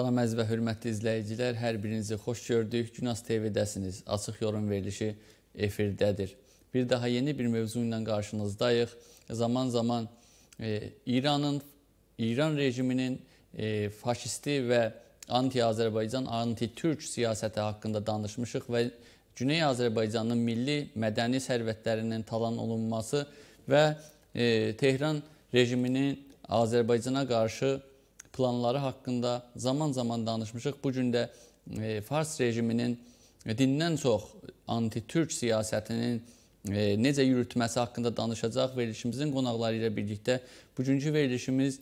Salam əziz və hörmətli izləyicilər, hər birinizi xoş gördük. Günas TV-dəsiniz. Açıq yorum verilişi efirdədir. Bir daha yeni bir mövzu ilə qarşınızdayıq. Zaman-zaman e, İranın İran rejiminin e, faşisti və anti-Azərbaycan, anti-Türk siyasəti haqqında danışmışıq və Güney Azərbaycanın milli mədəni sərvətlərinin talan olunması və e, Tehran rejiminin Azərbaycana qarşı planları haqqında zaman-zaman danışmışıq. Bu gün də e, Fars rejiminin dindən çox anti-türk siyasətinin e, necə yürütməsi haqqında danışacaq. Verilişimizin qonaqları ilə birlikdə bugünkü verilişimiz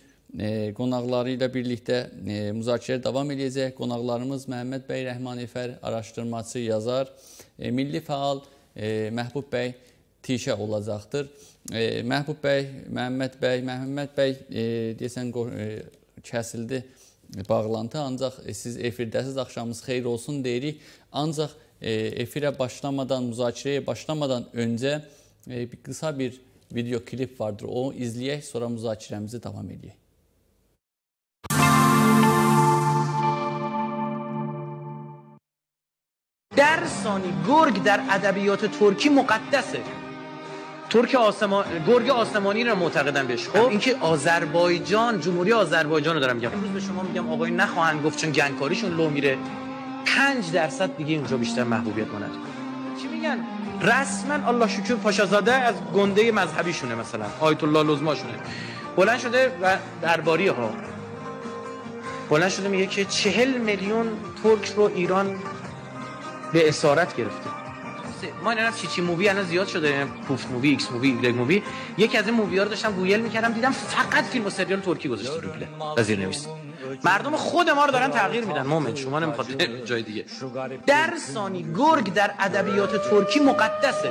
qonaqları ilə birlikdə e, müzakirə davam edəcək. Qonaqlarımız Məhəmməd bəy Rəhmanifər, araşdırmaçı, yazar, e, milli fəal e, Məhbub bəy Tişə olacaqdır. E, Məhbub bəy, Məhəmməd bəy, Məhəmməd bəy e, deyəsən e, kəsildi bağlantı. Ancaq e, siz efirdəsiz axşamınız xeyir olsun deyirik. Ancaq e, efirə başlamadan, müzakirəyə başlamadan öncə e, qısa bir video klip vardır. O izləyək, sonra müzakirəmizi davam edək. درسانی گرگ در ادبیات ترکی مقدسه. ترک آسمان گرگ آسمانی رو معتقدم بهش. خب؟ اینکه آذربایجان جمهوری آذربایجان رو دارم میگم. امروز به شما میگم آقای نخواهند گفت چون گنگکاریشون لو میره. 5 درصد دیگه اونجا بیشتر محبوبیت ماند. چی میگن؟ رسما الله شکر پاشازاده از گنده مذهبیشونه مثلا. آیت الله لزماشونه. بلند شده و درباری ها. بلند شده میگه که چهل میلیون ترک رو ایران به اسارت گرفته. ما اینا چی چی مووی الان زیاد شده. پوف مووی ایکس مووی ایگرگ مووی. یکی از این مووی ها رو داشتم گوگل می‌کردم دیدم فقط فیلم و سریال ترکی گذاشته دوبله و زیرنویس مردم خود ما رو دارن تغییر میدن. مومن شما نمی‌خواد جای دیگه. در ثانی گرگ در ادبیات ترکی مقدسه.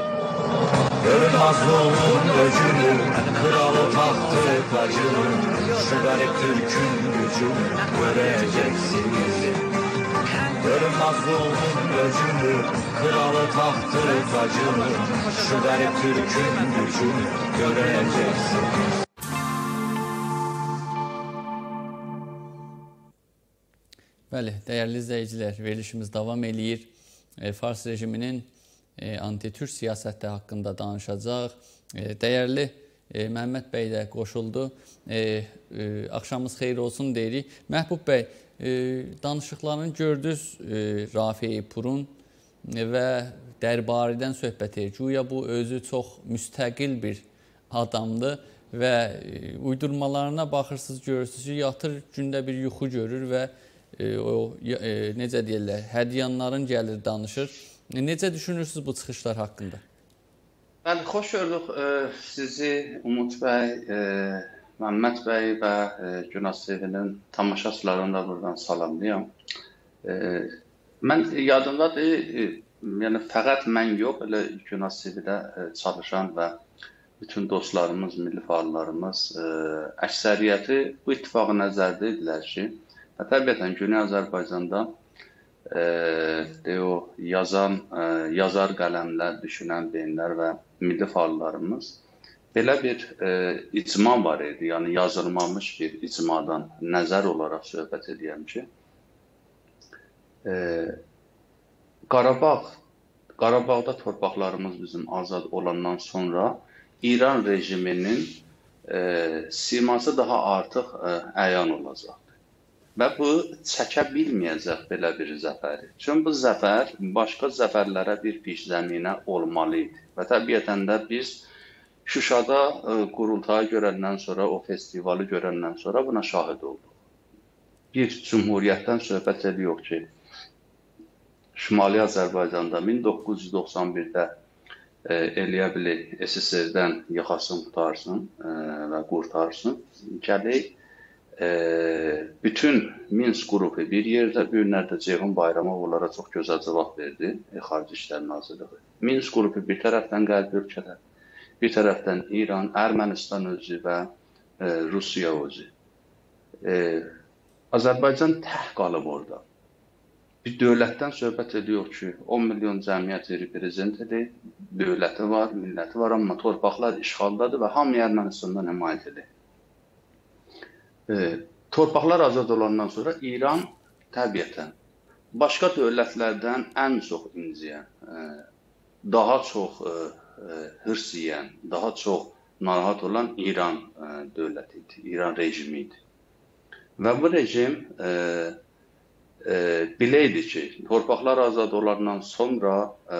Mazlumun öcünü, kralı tahtı tacını Şu garip Türk'ün gücünü göreceksiniz Gör mazlumun öcünü, kralı tahtı tacını Şu garip Türk'ün gücünü göreceksiniz Bəli, dəyərli izləyicilər, verilişimiz davam eləyir. E, Fars rejiminin e, anti-türk siyasəti haqqında danışacaq. E, dəyərli Məhəmməd bəy də qoşuldu. Axşamınız xeyir olsun deyirik. Məhbub bəy, danışıqlarını gördünüz e, Rafi Purun və dərbaridən söhbət edir. Güya bu özü çox müstəqil bir adamdır və e, uydurmalarına baxırsınız, görürsünüz ki, yatır gündə bir yuxu görür və e, o necə deyirlər, hədyanların gəlir danışır. Necə düşünürsüz bu çıxışlar haqqında? Bəli, xoş gördük sizi Umut bəy, Məmməd bəy və e, Günas TV-nin tamaşaçılarını da buradan salamlayıram. E, mən yadımdadır, e, yəni fəqət mən yox, elə Günas TV-də e, çalışan və bütün dostlarımız, milli fəallarımız e, əksəriyyəti bu ittifaqı nəzərdə idilər ki, Və təbiətən Güney Azərbaycanda e, de o yazan, e, yazar qələmlər, düşünən beyinlər və milli fəallarımız belə bir e, icma var idi. Yəni yazılmamış bir icmadan nəzər olaraq söhbət edirəm ki, e, Qarabağ Qarabağda torpaqlarımız bizim azad olandan sonra İran rejiminin e, siması daha artıq e, əyan olacaq. Və bu çəkə bilməyəcək belə bir zəfəri. Çünki bu zəfər başqa zəfərlərə bir pişzəminə olmalı idi. Və təbiətən də biz Şuşada e, qurultayı görəndən sonra, o festivalı görəndən sonra buna şahid olduq. Bir cümhuriyyətdən söhbət edirik ki, Şimali Azərbaycanda 1991-də e, eləyə bilər SSR-dən yaxasını qutarsın e, və qurtarsın. Gələk e, bütün Minsk qrupu bir yerdə, bu günlərdə Ceyhun Bayramov onlara çox gözəl cavab verdi, e, Xarici İşlər Nazirliyi. Minsk qrupu bir tərəfdən qərb ölkələr, bir tərəfdən İran, Ermənistan özü və e, Rusiya özü. e, Azərbaycan tək qalıb orada. Bir dövlətdən söhbət ediyor ki, 10 milyon cəmiyyət reprezent edir, dövləti var, milləti var, amma torpaqlar işğaldadır və hamı Ermənistandan himayət edir. E, torpaqlar azad olandan sonra İran təbiətən başqa dövlətlərdən ən çox inciyən, e, daha çox e, hırs yeyən, daha çox narahat olan İran dövləti idi, İran rejimi idi. Və bu rejim e, e, biləydi ki, torpaqlar azad olandan sonra e,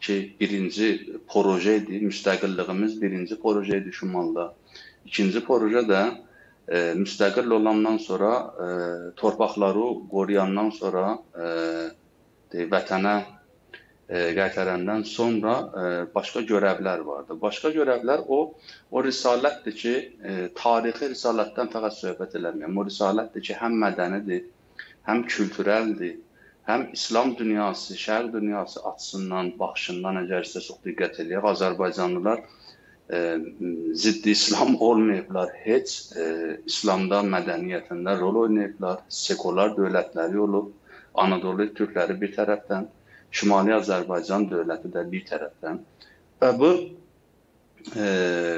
ki, birinci proje idi, müstəqilliyimiz birinci proje idi Şimalda. İkinci proje də e, müstəqil olandan sonra e, torpaqları qoruyandan sonra e, de, vətənə e, qaytarandan sonra e, başqa görevlər vardı. Başqa görevlər o o risalətdir ki, e, tarixi risalətdən fəqət söhbət eləmirəm. O risalətdir ki, həm mədənidir, həm kültürəldir, həm İslam dünyası, Şərq dünyası açısından, baxışından əgər sizə çox diqqət eləyək, Azərbaycanlılar e, ziddi İslam olmayıblar, heç e, İslamda mədəniyyətində rol oynayıblar, sekular dövlətləri olub, Anadolu türkləri bir tərəfdən, Şimali Azərbaycan dövləti də bir tərəfdən və bu e,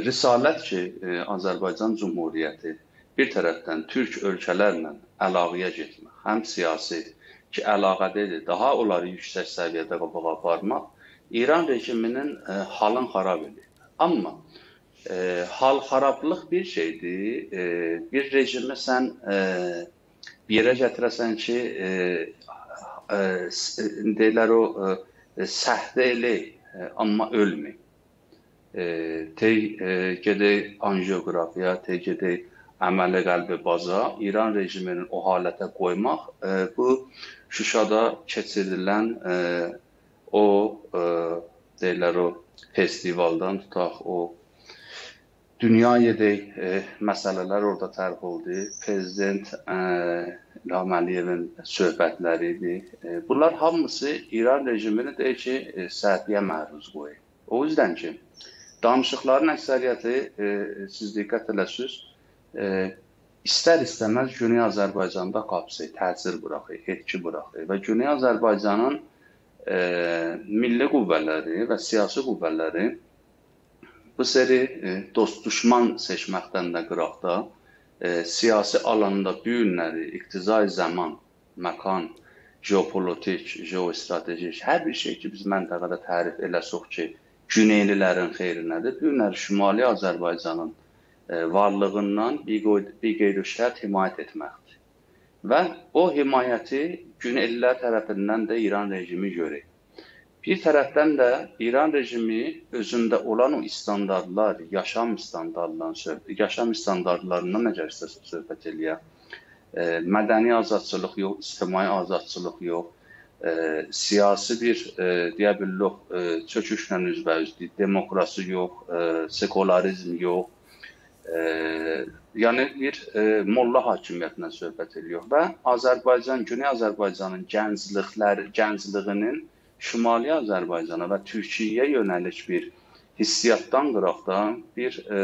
risalət ki, e, Azərbaycan Cumhuriyyəti bir tərəfdən türk ölkələrlə əlaqəyə getmək, həm siyasi ki, əlaqədə daha onları yüksək səviyyədə qabağa aparmaq İran rejiminin e, halın xarab edir. Amma e, hal xarablıq bir şeydir. E, bir rejimi sən e, bir yerə gətirəsən ki, e, deyirlər o e, səhdə elə, e, amma ölmə. E, tey e, gedək anjiografiya, tey gedək əməli qəlbi baza İran rejiminin o halətə qoymaq e, bu Şuşada keçirilən e, o e, deyirlər o festivaldan tutaq o dünya yedək e, məsələlər orada tərk oldu. Prezident e, İlham Əliyevin söhbətləri idi. E, bunlar hamısı İran rejimini deyir ki, e, səhviyə məruz qoyur. O yüzden ki, danışıqların əksəriyyəti e, siz diqqət eləsiniz, e, istər-istəməz Güney Azərbaycanda qapısı, təsir buraxır, etki buraxır və Güney Azərbaycanın e, milli qüvvələri və siyasi qüvvələri bu seri e, dost-düşman seçməkdən də qıraqda e, siyasi alanda bu günləri iqtizai zaman, məkan, geopolitik, geostrategik hər bir şey ki, biz məntəqədə tərif eləsək ki, Güneylilərin xeyrinədir. Bu günləri Şimali Azərbaycanın E, varlığından bir qeyri-şərt himayət etməkdir. Və o himayəti Güneylər tərəfindən də İran rejimi görür. Bir tərəfdən də İran rejimi özündə olan o standartlar, yaşam standartlarından, yaşam standartlarından necə söhbət eləyək. E, mədəni azadçılıq yox, ictimai azadçılıq yox, e, siyasi bir e, deyə bilərik, e, çöküşlə üzbəüzdür, demokrasi yox, e, sekularizm yox, e, yəni bir e, molla hakimiyyətindən söhbət ediyor və Azərbaycan, Güney Azərbaycanın gənclikləri, gəncliyinin Şimali Azərbaycana və Türkiyəyə yönəlik bir hissiyatdan qıraqdan bir e,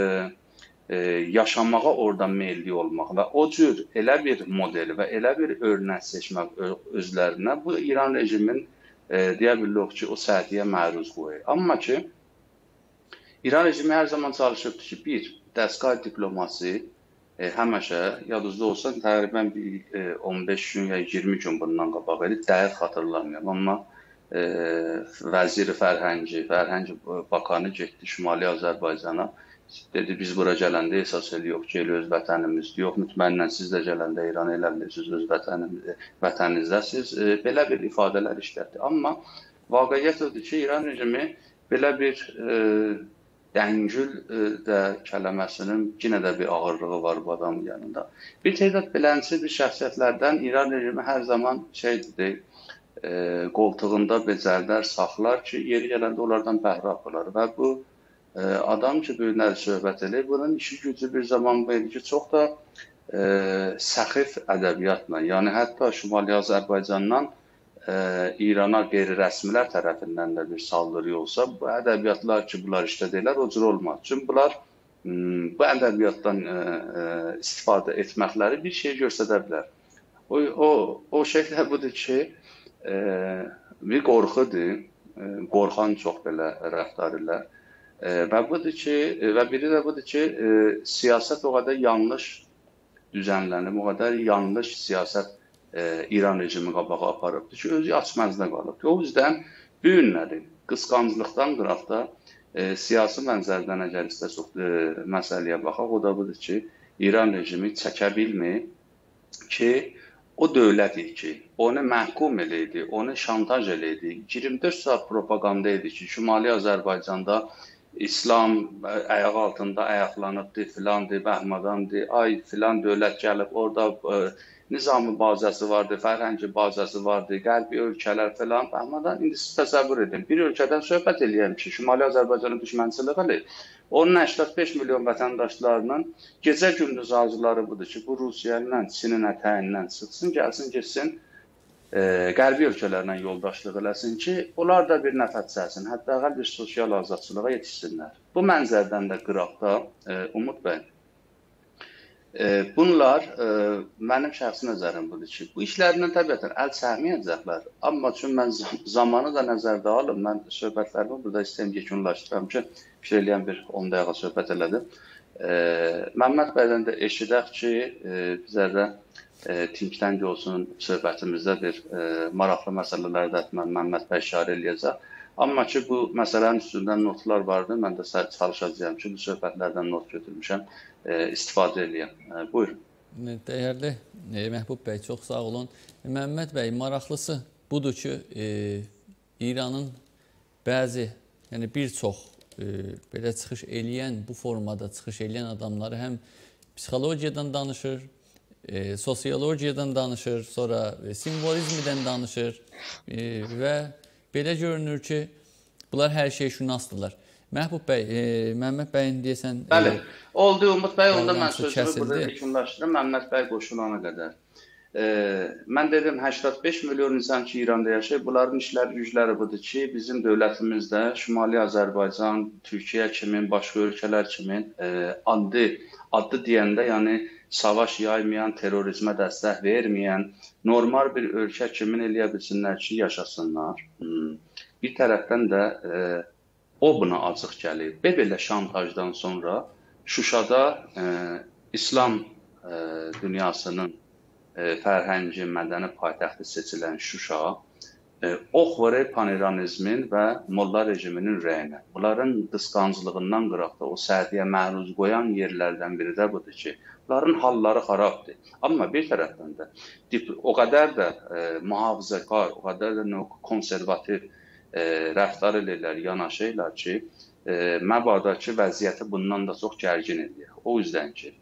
e, yaşamağa orada meylli olmaq və o cür elə bir model və elə bir örnək seçmək özlərinə bu İran rejimin e, deyə bilərik ki, o səhviyyə məruz qoyur. Amma ki İran rejimi hər zaman çalışıbdır ki, bir dəstgah diploması e, həmişə yadınızda olsa təqribən bir e, 15 gün ya 20 gün bundan qabaq idi, dəqiq xatırlamıram, amma vəziri fərhəngi, fərhəng bakanı getdi Şimali Azərbaycana. Dedi biz bura gələndə əsas eləyox ki, elə öz vətənimizdir. Yox, mütməinnən siz də gələndə İran elə bilirsiniz, öz vətənimiz, vətəninizdəsiz. Belə bir ifadələr işlətdi. Amma vaqiət odur ki, İran rejimi belə bir e, Dəngül e, də kəlməsinin yenə də bir ağırlığı var bu adamın yanında. Bir tədad belənçi bir şəxsiyyətlərdən İran rejimi hər zaman şeydir, e, qoltuğunda becərlər saxlar ki, yeri gələndə onlardan bəhrə aparar və bu e, adam ki, bu günləri söhbət edir, bunun işi gücü bir zaman verir ki, çox da e, səxif ədəbiyyatla, yəni hətta Şimali Azərbaycandan ə, İrana qeyri-rəsmilər tərəfindən də bir saldırı olsa, bu ədəbiyyatlar ki, bunlar işlədilər, o cür olmaz. Çünki bunlar bu ədəbiyyatdan ə, ə, istifadə etməkləri bir şey göstərə bilər. O o o şeylər budur ki, ə, bir qorxudur, ə, qorxan çox belə rəftar edirlər. Və budur ki, və biri də budur ki, ə, siyasət o qədər yanlış düzənlənib, o qədər yanlış siyasət ə, İran rejimi qabağa aparıbdı ki, özü açmazda qalıbdı. O yüzden bu günləri qısqanclıqdan qıraq da e, siyasi mənzərdən əgər istəsək e, məsələyə baxaq, o da budur ki, İran rejimi çəkə bilmir ki, o dövlət idi ki, onu məhkum eləydi, onu şantaj eləydi. 24 saat propaganda idi ki, Şimali Azərbaycanda İslam ayaq altında ayaqlanıbdı, filandı, bəhmadandı, ay filan dövlət gəlib orada ə, nizami bazəsi vardı, fərhəngi bazəsi vardı, qərbi ölkələr filan. Bəhmadan indi siz təsəvvür edin. Bir ölkədən söhbət eləyəm ki, Şimali Azərbaycanın düşmənçiliyi elə. Onun 85 milyon vətəndaşlarının gecə gündüz arzuları budur ki, bu Rusiya ilə, Çinin ətəyindən çıxsın, gəlsin, getsin e, qərbi ölkələrlə yoldaşlıq eləsin ki, onlar da bir nəfət çəksin, hətta əvvəl bir sosial azadçılığa yetişsinlər. Bu mənzərdən də qıraqda e, Umud bəy bunlar e, mənim şəxsi nəzərim budur ki, bu işlərindən təbiətən əl çəkməyəcəklər. Amma çünki mən zamanı da nəzərdə alım, mən söhbətlərimi burada istəyim yekunlaşdıram ki, fikir eləyən bir 10 dəqiqə söhbət elədim. E, Məmməd bəydən də eşidək ki, e, bizə də e, think tank olsun söhbətimizdə bir e, maraqlı məsələlərdə mən Məmməd bəy işarə eləyəcək. Amma ki bu məsələnin üstündə notlar vardı. Mən də çalışacağam ki, bu söhbətlərdən not götürmüşəm, e, istifadə eləyəm. E, buyurun. Dəyərli e, Məhbub bəy, çox sağ olun. Məmməd bəy, maraqlısı budur ki, e, İranın bəzi, yəni bir çox e, belə çıxış eləyən, bu formada çıxış eləyən adamları həm psixologiyadan danışır, e, sosiologiyadan danışır, sonra simvolizmdən danışır e, və belə görünür ki, bunlar hər şey şünasdırlar. Məhbub bəy, e, Məmməd bəyin deyəsən... Bəli, e, oldu Umut bəy, onda mən sözümü burada yekunlaşdırım, Məmməd bəy qoşulana qədər. E, mən dedim 85 milyon insan ki İranda yaşayır. Bunların işlər gücləri budur ki, bizim dövlətimizdə Şimali Azərbaycan, Türkiyə kimi, başqa ölkələr kimi e, adı adı deyəndə, yəni savaş yaymayan, terrorizmə dəstək verməyən, normal bir ölkə kimin eləyə bilsinlər ki, yaşasınlar. Hmm. Bir tərəfdən də e, o buna acıq gəlir. Və belə şantajdan sonra Şuşada e, İslam e, dünyasının e, fərhəngi, mədəni paytaxtı seçilən Şuşa e, ox vurur paniranizmin və molla rejiminin rəyinə. Bunların qısqanclığından qıraqda o sərdiyə məruz qoyan yerlərdən biri də budur ki, Bunların halları xarabdır. Amma bir tərəfdən də o qədər də e, mühafizəkar, o qədər də konservativ e, rəftar edirlər, yanaşırlar ki, e, məbada ki, vəziyyəti bundan da çox gərgin edir. O yüzdən ki,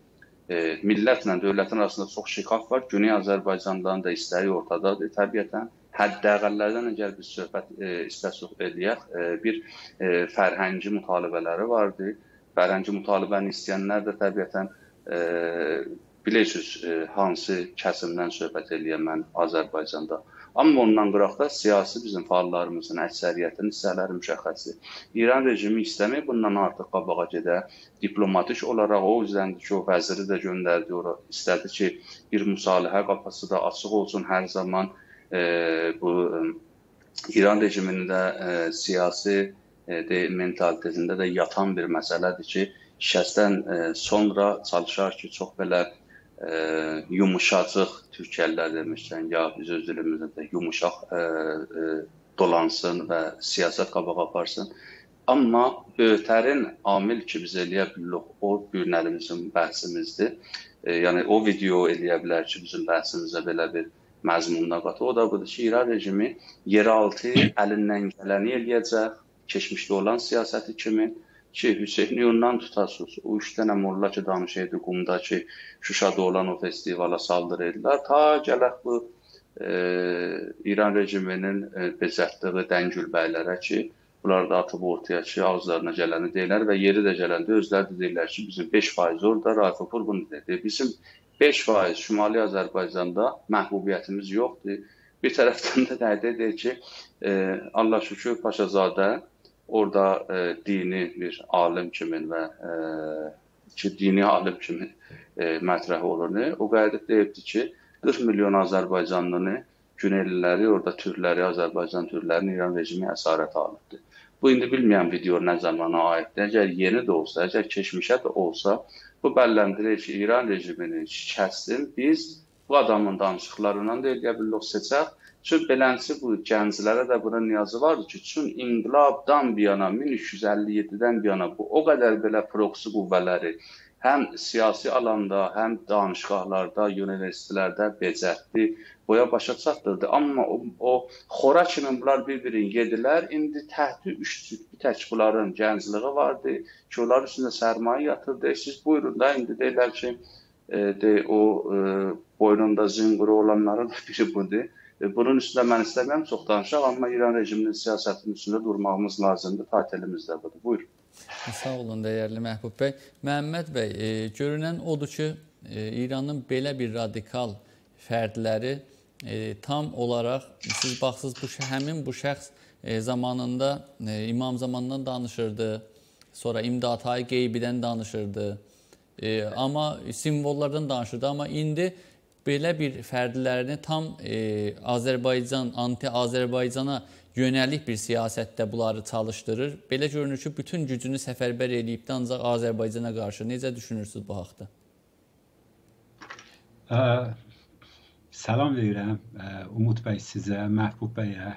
e, millətlə dövlətin arasında çox şikaf var. Güney Azərbaycandan da istəyi ortadadır təbiətən. Hədd-əqəllərdən əgər biz söhbət e, istəsək eləyək, e, bir e, fərhəngi mütalibələri vardı. Fərhəngi mütalibəni istəyənlər də təbiətən bilirsiniz hansı kəsimdən söhbət eləyəm mən Azərbaycanda. Amma ondan qıraq da siyasi bizim fəallarımızın əksəriyyətinin hissələri müşəxxəsdir. İran rejimi istəmir bundan artıq qabağa gedə. Diplomatik olaraq o yüzdəndir ki, o vəziri də göndərdi ora. İstədi ki, bir müsalihə qapısı da açıq olsun hər zaman e, bu e, İran rejimində e, siyasi e, mentalitetində də yatan bir məsələdir ki, şəxsdən e, sonra çalışar ki, çox belə e, yumuşacıq türkəllər demişkən, ya biz öz dilimizdə də yumuşaq e, e, dolansın və siyasət qabağa aparsın. Amma ötərin amil ki, biz eləyə bilirik, o günlərimizin bəhsimizdir. E, yəni o video eləyə bilər ki, bizim bəhsimizə belə bir məzmununa qatı. O da budur ki, İran rejimi yeraltı əlindən gələni eləyəcək, keçmişdə olan siyasəti kimi ki, Hüseyniyondan tutasınız, o üç dənə molla ki, danışıydı qumda ki, Şuşada olan o festivala saldırırdılar. Ta gələk bu e, İran rejiminin e, bezətdiyi dəngül bəylərə ki, bunlar da atıb ortaya ki, ağızlarına gələni deyirlər və yeri də gələndə özləri də deyirlər ki, bizim 5% orada Rafipur bunu dedi. Bizim 5% Şimali Azərbaycanda məhbubiyyətimiz yoxdur. Bir tərəfdən də nədə deyir ki, e, Allah şükür Paşazadə orada e, dini bir alim kimi və e, ki, dini alim kimi e, mətrəh olur. O qayda deyibdi ki, 40 milyon Azərbaycanlını Güneyliləri, orada türkləri, Azərbaycan türklərini İran rejimi əsarət alıbdı. Bu indi bilməyən video nə zamana aiddir. Əgər yeni də olsa, əgər keçmişə də olsa, bu bəlləndirir ki, İran rejiminin şikəstin biz bu adamın danışıqlarından da eləyə bilirik seçək. Çünki beləncə bu gənclərə də buna niyazı vardı ki, çün inqilabdan bir yana 1357-dən bir yana bu o qədər belə proksi qüvvələri həm siyasi alanda, həm danışıqlarda, universitetlərdə becərdi, boya başa çatdırdı. Amma o, o xora kimi bunlar bir-birini yedirlər. İndi təhti üç cütlü tək bunların gəncliyi vardı ki, onlar üstündə sərmayə yatırdı. Siz buyurun da indi deyirlər ki, e, de, o e, boynunda zınqırı olanların biri budur. E, bunun üstündə mən istəmirəm çox danışaq, amma İran rejiminin siyasətinin üstündə durmağımız lazımdır. Tatilimiz də budur. Buyurun. Sağ olun dəyərli Məhbub bəy. Məhəmməd bəy, e, görünən odur ki, e, İranın belə bir radikal fərdləri e, tam olaraq siz baxsız bu həmin bu şəxs e, zamanında e, imam zamanından danışırdı. Sonra İmdatayı qeybidən danışırdı. E, amma simvollardan danışırdı, amma indi belə bir fərdlərini tam e, Azərbaycan, anti-Azərbaycana yönəlik bir siyasətdə bunları çalışdırır. Belə görünür ki, bütün gücünü səfərbər eləyib də ancaq Azərbaycana qarşı. Necə düşünürsüz bu haqqda? Ə, salam verirəm ə, Umud bəy sizə, Məhbub bəyə,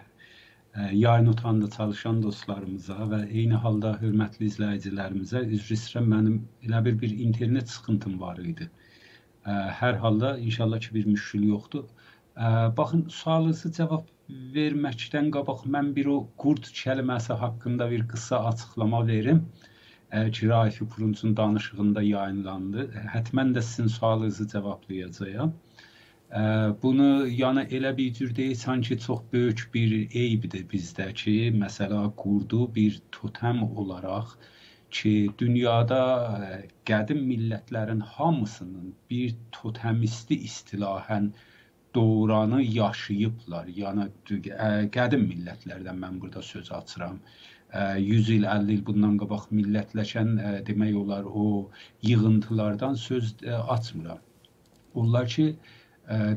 yayın otanda çalışan dostlarımıza və eyni halda hörmətli izləyicilərimizə üzr istəyirəm. Mənim elə bir bir internet sıxıntım var idi. Ə, hər halda inşallah ki bir müşkül yoxdur. Ə, baxın, sualınızı cavab verməkdən qabaq mən bir o qurd kəlməsi haqqında bir qısa açıqlama verim ki, Raif Puruncun danışığında yayınlandı. Hətmən də sizin sualınızı cavablayacağam. Bunu yəni elə bir cür deyil, sanki çox böyük bir eybdir bizdə ki, məsələ qurdu bir totem olaraq ki, dünyada qədim millətlərin hamısının bir totemisti istilahən dövranı yaşayıblar. Yəni qədim millətlərdən mən burada söz açıram. 100 il, 50 il bundan qabaq millətləşən demək olar o yığıntılardan söz açmıram. Onlar ki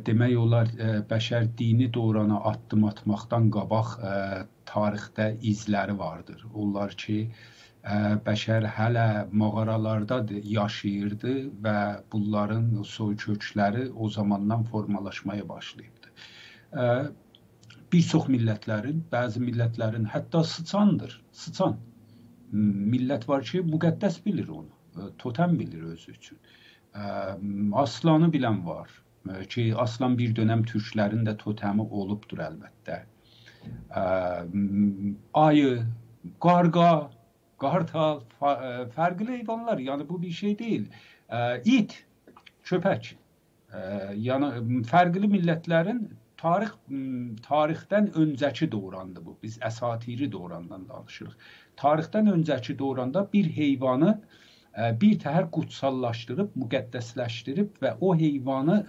demək olar bəşər dini dövrana addım atmaqdan qabaq tarixdə izləri vardır. Onlar ki bəşər hələ mağaralarda yaşayırdı və bunların soy kökləri o zamandan formalaşmaya başlayırdı. Bir çox millətlərin, bəzi millətlərin hətta sıçandır, sıçan. Millət var ki, müqəddəs bilir onu, totem bilir özü üçün. Aslanı bilən var ki, aslan bir dönəm türklərin də totemi olubdur əlbəttə. Ayı, qarqa, kartal, e, farklı hayvanlar. Yani bu bir şey değil. E, it, köpek. E, yani farklı milletlerin tarix tarixdən öncəki dövrandır bu. Biz əsatiri dövrandan danışırıq. Tarixdən öncəki dövranda bir heyvanı bir təhər qutsallaşdırıb, müqəddəsləşdirib və o heyvanı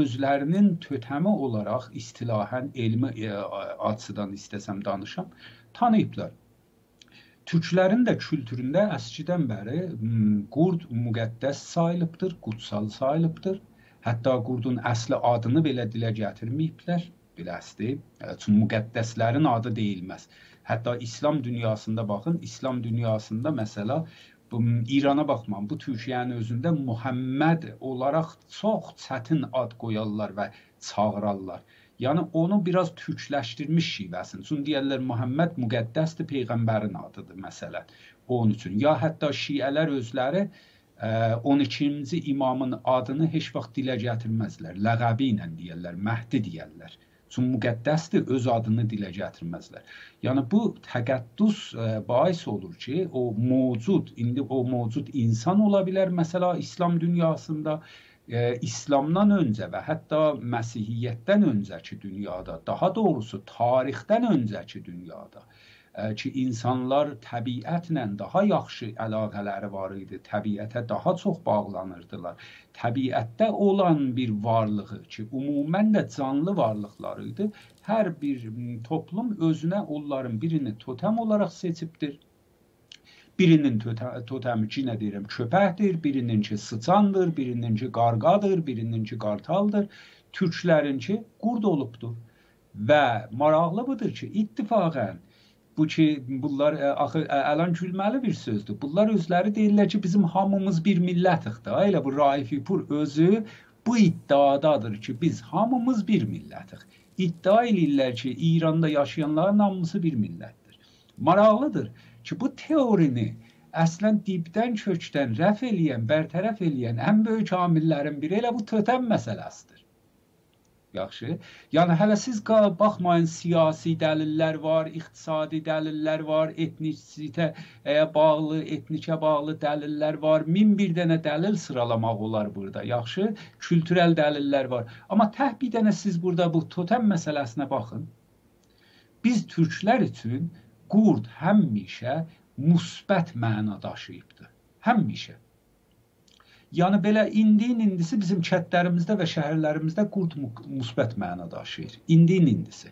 özlərinin tötəmi olaraq istilahən elmi açıdan istəsəm danışam, tanıyıblar. Türklərin də kültüründə əskidən bəri qurd müqəddəs sayılıbdır, qutsal sayılıbdır. Hətta qurdun əsli adını belə dilə gətirməyiblər, biləsiz. Çünki müqəddəslərin adı deyilməz. Hətta İslam dünyasında baxın, İslam dünyasında məsələ bu İrana baxmam, bu Türkiyənin özündə Muhammed olaraq çox çətin ad qoyarlar və çağırarlar. Yəni onu biraz türkləşdirmiş şivəsini. Çünki deyirlər Muhammed müqəddəsdir, peyğəmbərin adıdır məsələn. Onun üçün ya hətta şiələr özləri ə, 12-ci imamın adını heç vaxt dilə gətirməzlər. Ləqəbi ilə deyirlər, Məhdi deyirlər. Çünki müqəddəsdir, öz adını dilə gətirməzlər. Yəni bu təqəddüs ə, bais olur ki, o mövcud, indi o mövcud insan ola bilər məsələ İslam dünyasında e, İslamdan öncə və hətta Məsihiyyətdən öncəki dünyada, daha doğrusu tarixdən öncəki dünyada e, ki, insanlar təbiətlə daha yaxşı əlaqələri var idi, təbiətə daha çox bağlanırdılar. Təbiətdə olan bir varlığı ki, ümumən də canlı varlıqlar idi. Hər bir toplum özünə onların birini totem olaraq seçibdir Birinin totemi ki nə deyirəm, köpəkdir, birininki sıçandır, birininki qarqadır, birininki qartaldır. Türklərinki qurd olubdur. Və maraqlı budur ki, ittifaqən bu ki bunlar ə, axı ə, əlan gülməli bir sözdür. Bunlar özləri deyirlər ki, bizim hamımız bir millətik də. Elə bu Raifipur özü bu iddiadadır ki, biz hamımız bir millətik. İddia edirlər ki, İranda yaşayanların hamısı bir millətdir. Maraqlıdır ki, bu teorini əslən dibdən kökdən rəf eləyən, bərtərəf eləyən ən böyük amillərin biri elə bu totem məsələsidir. Yaxşı. Yəni hələ siz baxmayın siyasi dəlillər var, iqtisadi dəlillər var, etnisitəyə bağlı, etnikə bağlı dəlillər var. Min bir dənə dəlil sıralamaq olar burada. Yaxşı. Kültürel dəlillər var. Amma təh bir dənə siz burada bu totem məsələsinə baxın. Biz türklər üçün qurd həmişə müsbət məna daşıyıbdı. Həmişə. Yəni belə indinin indisi bizim kətlərimizdə və şəhərlərimizdə qurd müsbət məna daşıyır. İndinin indisi.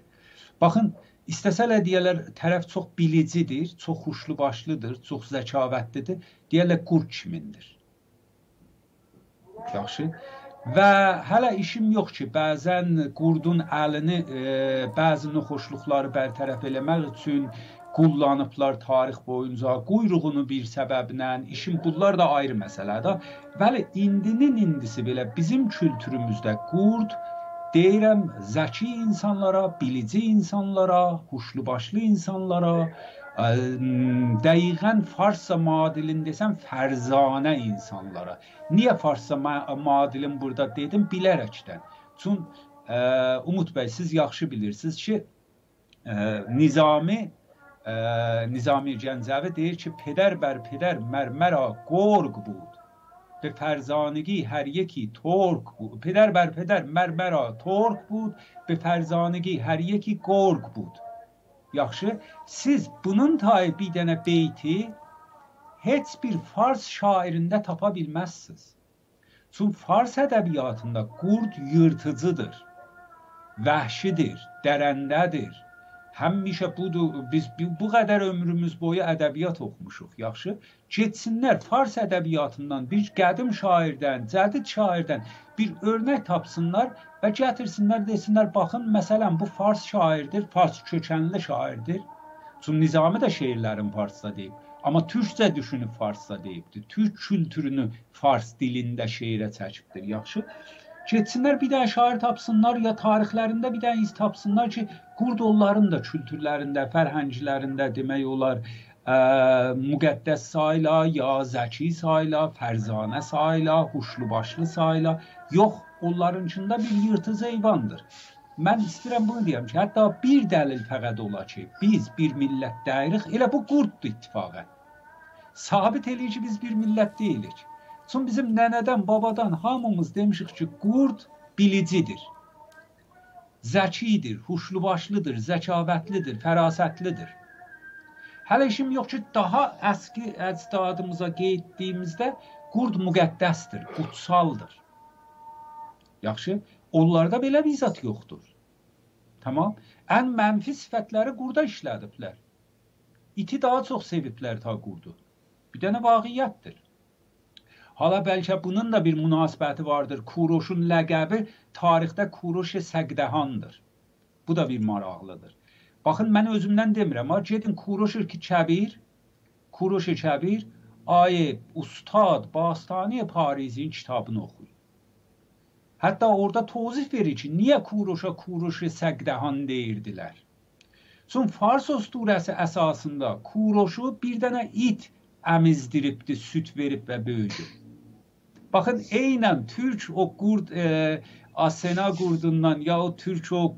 Baxın, istəsələr deyirlər tərəf çox bilicidir, çox xuşlu başlıdır, çox zəkavətlidir. Deyirlər qurd kimindir. Yaxşı. Və hələ işim yox ki, bəzən qurdun əlini e, bəzi noxoşluqları bərtərəf eləmək üçün kullanıblar tarix boyunca quyruğunu bir səbəblə, işin bunlar da ayrı məsələdir. Bəli, indinin indisi belə bizim kültürümüzdə qurd deyirəm zəki insanlara, bilici insanlara, huşlu başlı insanlara, ə, dəqiqən Farsça madilin desəm fərzanə insanlara. Niyə Farsça madilin burada dedim bilərəkdən. Çün ə, Umut bəy siz yaxşı bilirsiniz ki, ə, Nizami e, Nizami Gəncəvi deyir ki, پدر بر پدر مر مرا گرگ بود به فرزانگی هر یکی ترک بود پدر بر پدر مر مرا ترک بود به فرزانگی hər yeki qorq bud. Yaxşı, siz bunun tay bir dənə beyti heç bir Fars şairində tapa bilməzsiniz. Çünki Fars ədəbiyyatında qurd yırtıcıdır, vəhşidir, dərəndədir, həmişə budur. Biz bu qədər ömrümüz boyu ədəbiyyat oxumuşuq, yaxşı? Getsinlər Fars ədəbiyyatından bir qədim şairdən, cədid şairdən bir örnək tapsınlar və gətirsinlər desinlər, baxın, məsələn, bu Fars şairdir, Fars kökənli şairdir. Çünki Nizami də şeirlərin farsda deyib. Amma türkcə düşünüb farsda deyibdir. Türk kültürünü fars dilində şeirə çəkibdir. Yaxşı? Getsinlər bir dənə şair tapsınlar ya tarixlərində bir dənə iz tapsınlar ki, qurd onların da kültürlərində, fərhənglərində demək olar ə, müqəddəs sayla, ya zəki sayla, fərzanə sayla, huşlu başlı sayla, yox, onlarınkında bir yırtıcı heyvandır. Mən istəyirəm bunu deyəm ki, hətta bir dəlil fəqət ola ki, biz bir millət dəyirik, elə bu qurddur ittifaqən. Sabit eləyir ki, biz bir millət deyilik. Son bizim nənədən, babadan hamımız demişik ki, qurd bilicidir. Zəkidir, huşlu başlıdır, zəkavətlidir, fərasətlidir. Hələ işim yox ki, daha əski əcdadımıza qeydliyimizdə qurd müqəddəsdir, qutsaldır. Yaxşı, onlarda belə bir zat yoxdur. Tamam. Ən mənfi sifətləri qurda işlədiblər. İti daha çox seviblər ta qurdu. Bir dənə vaqiyyətdir. Hala bəlkə bunun da bir münasibəti vardır. Kuroşun ləqəbi tarixdə Kuroş Səqdəhandır. Bu da bir maraqlıdır. Baxın, mən özümdən demirəm, amma gedin Kuroş Kəbir, Kuroş Kəbir, Ayıb, Ustad, Bastani Parizin kitabını oxuyun. Hətta orada tozif verir ki, niyə Kuroşa Kuroş Səqdəhan deyirdilər? Çün Fars usturəsi əsasında Kuroşu bir dənə it əmizdiribdi, süt verib və böyüdü. Bakın eynən Türk o qurd e, Asena qurdundan ya o Türk o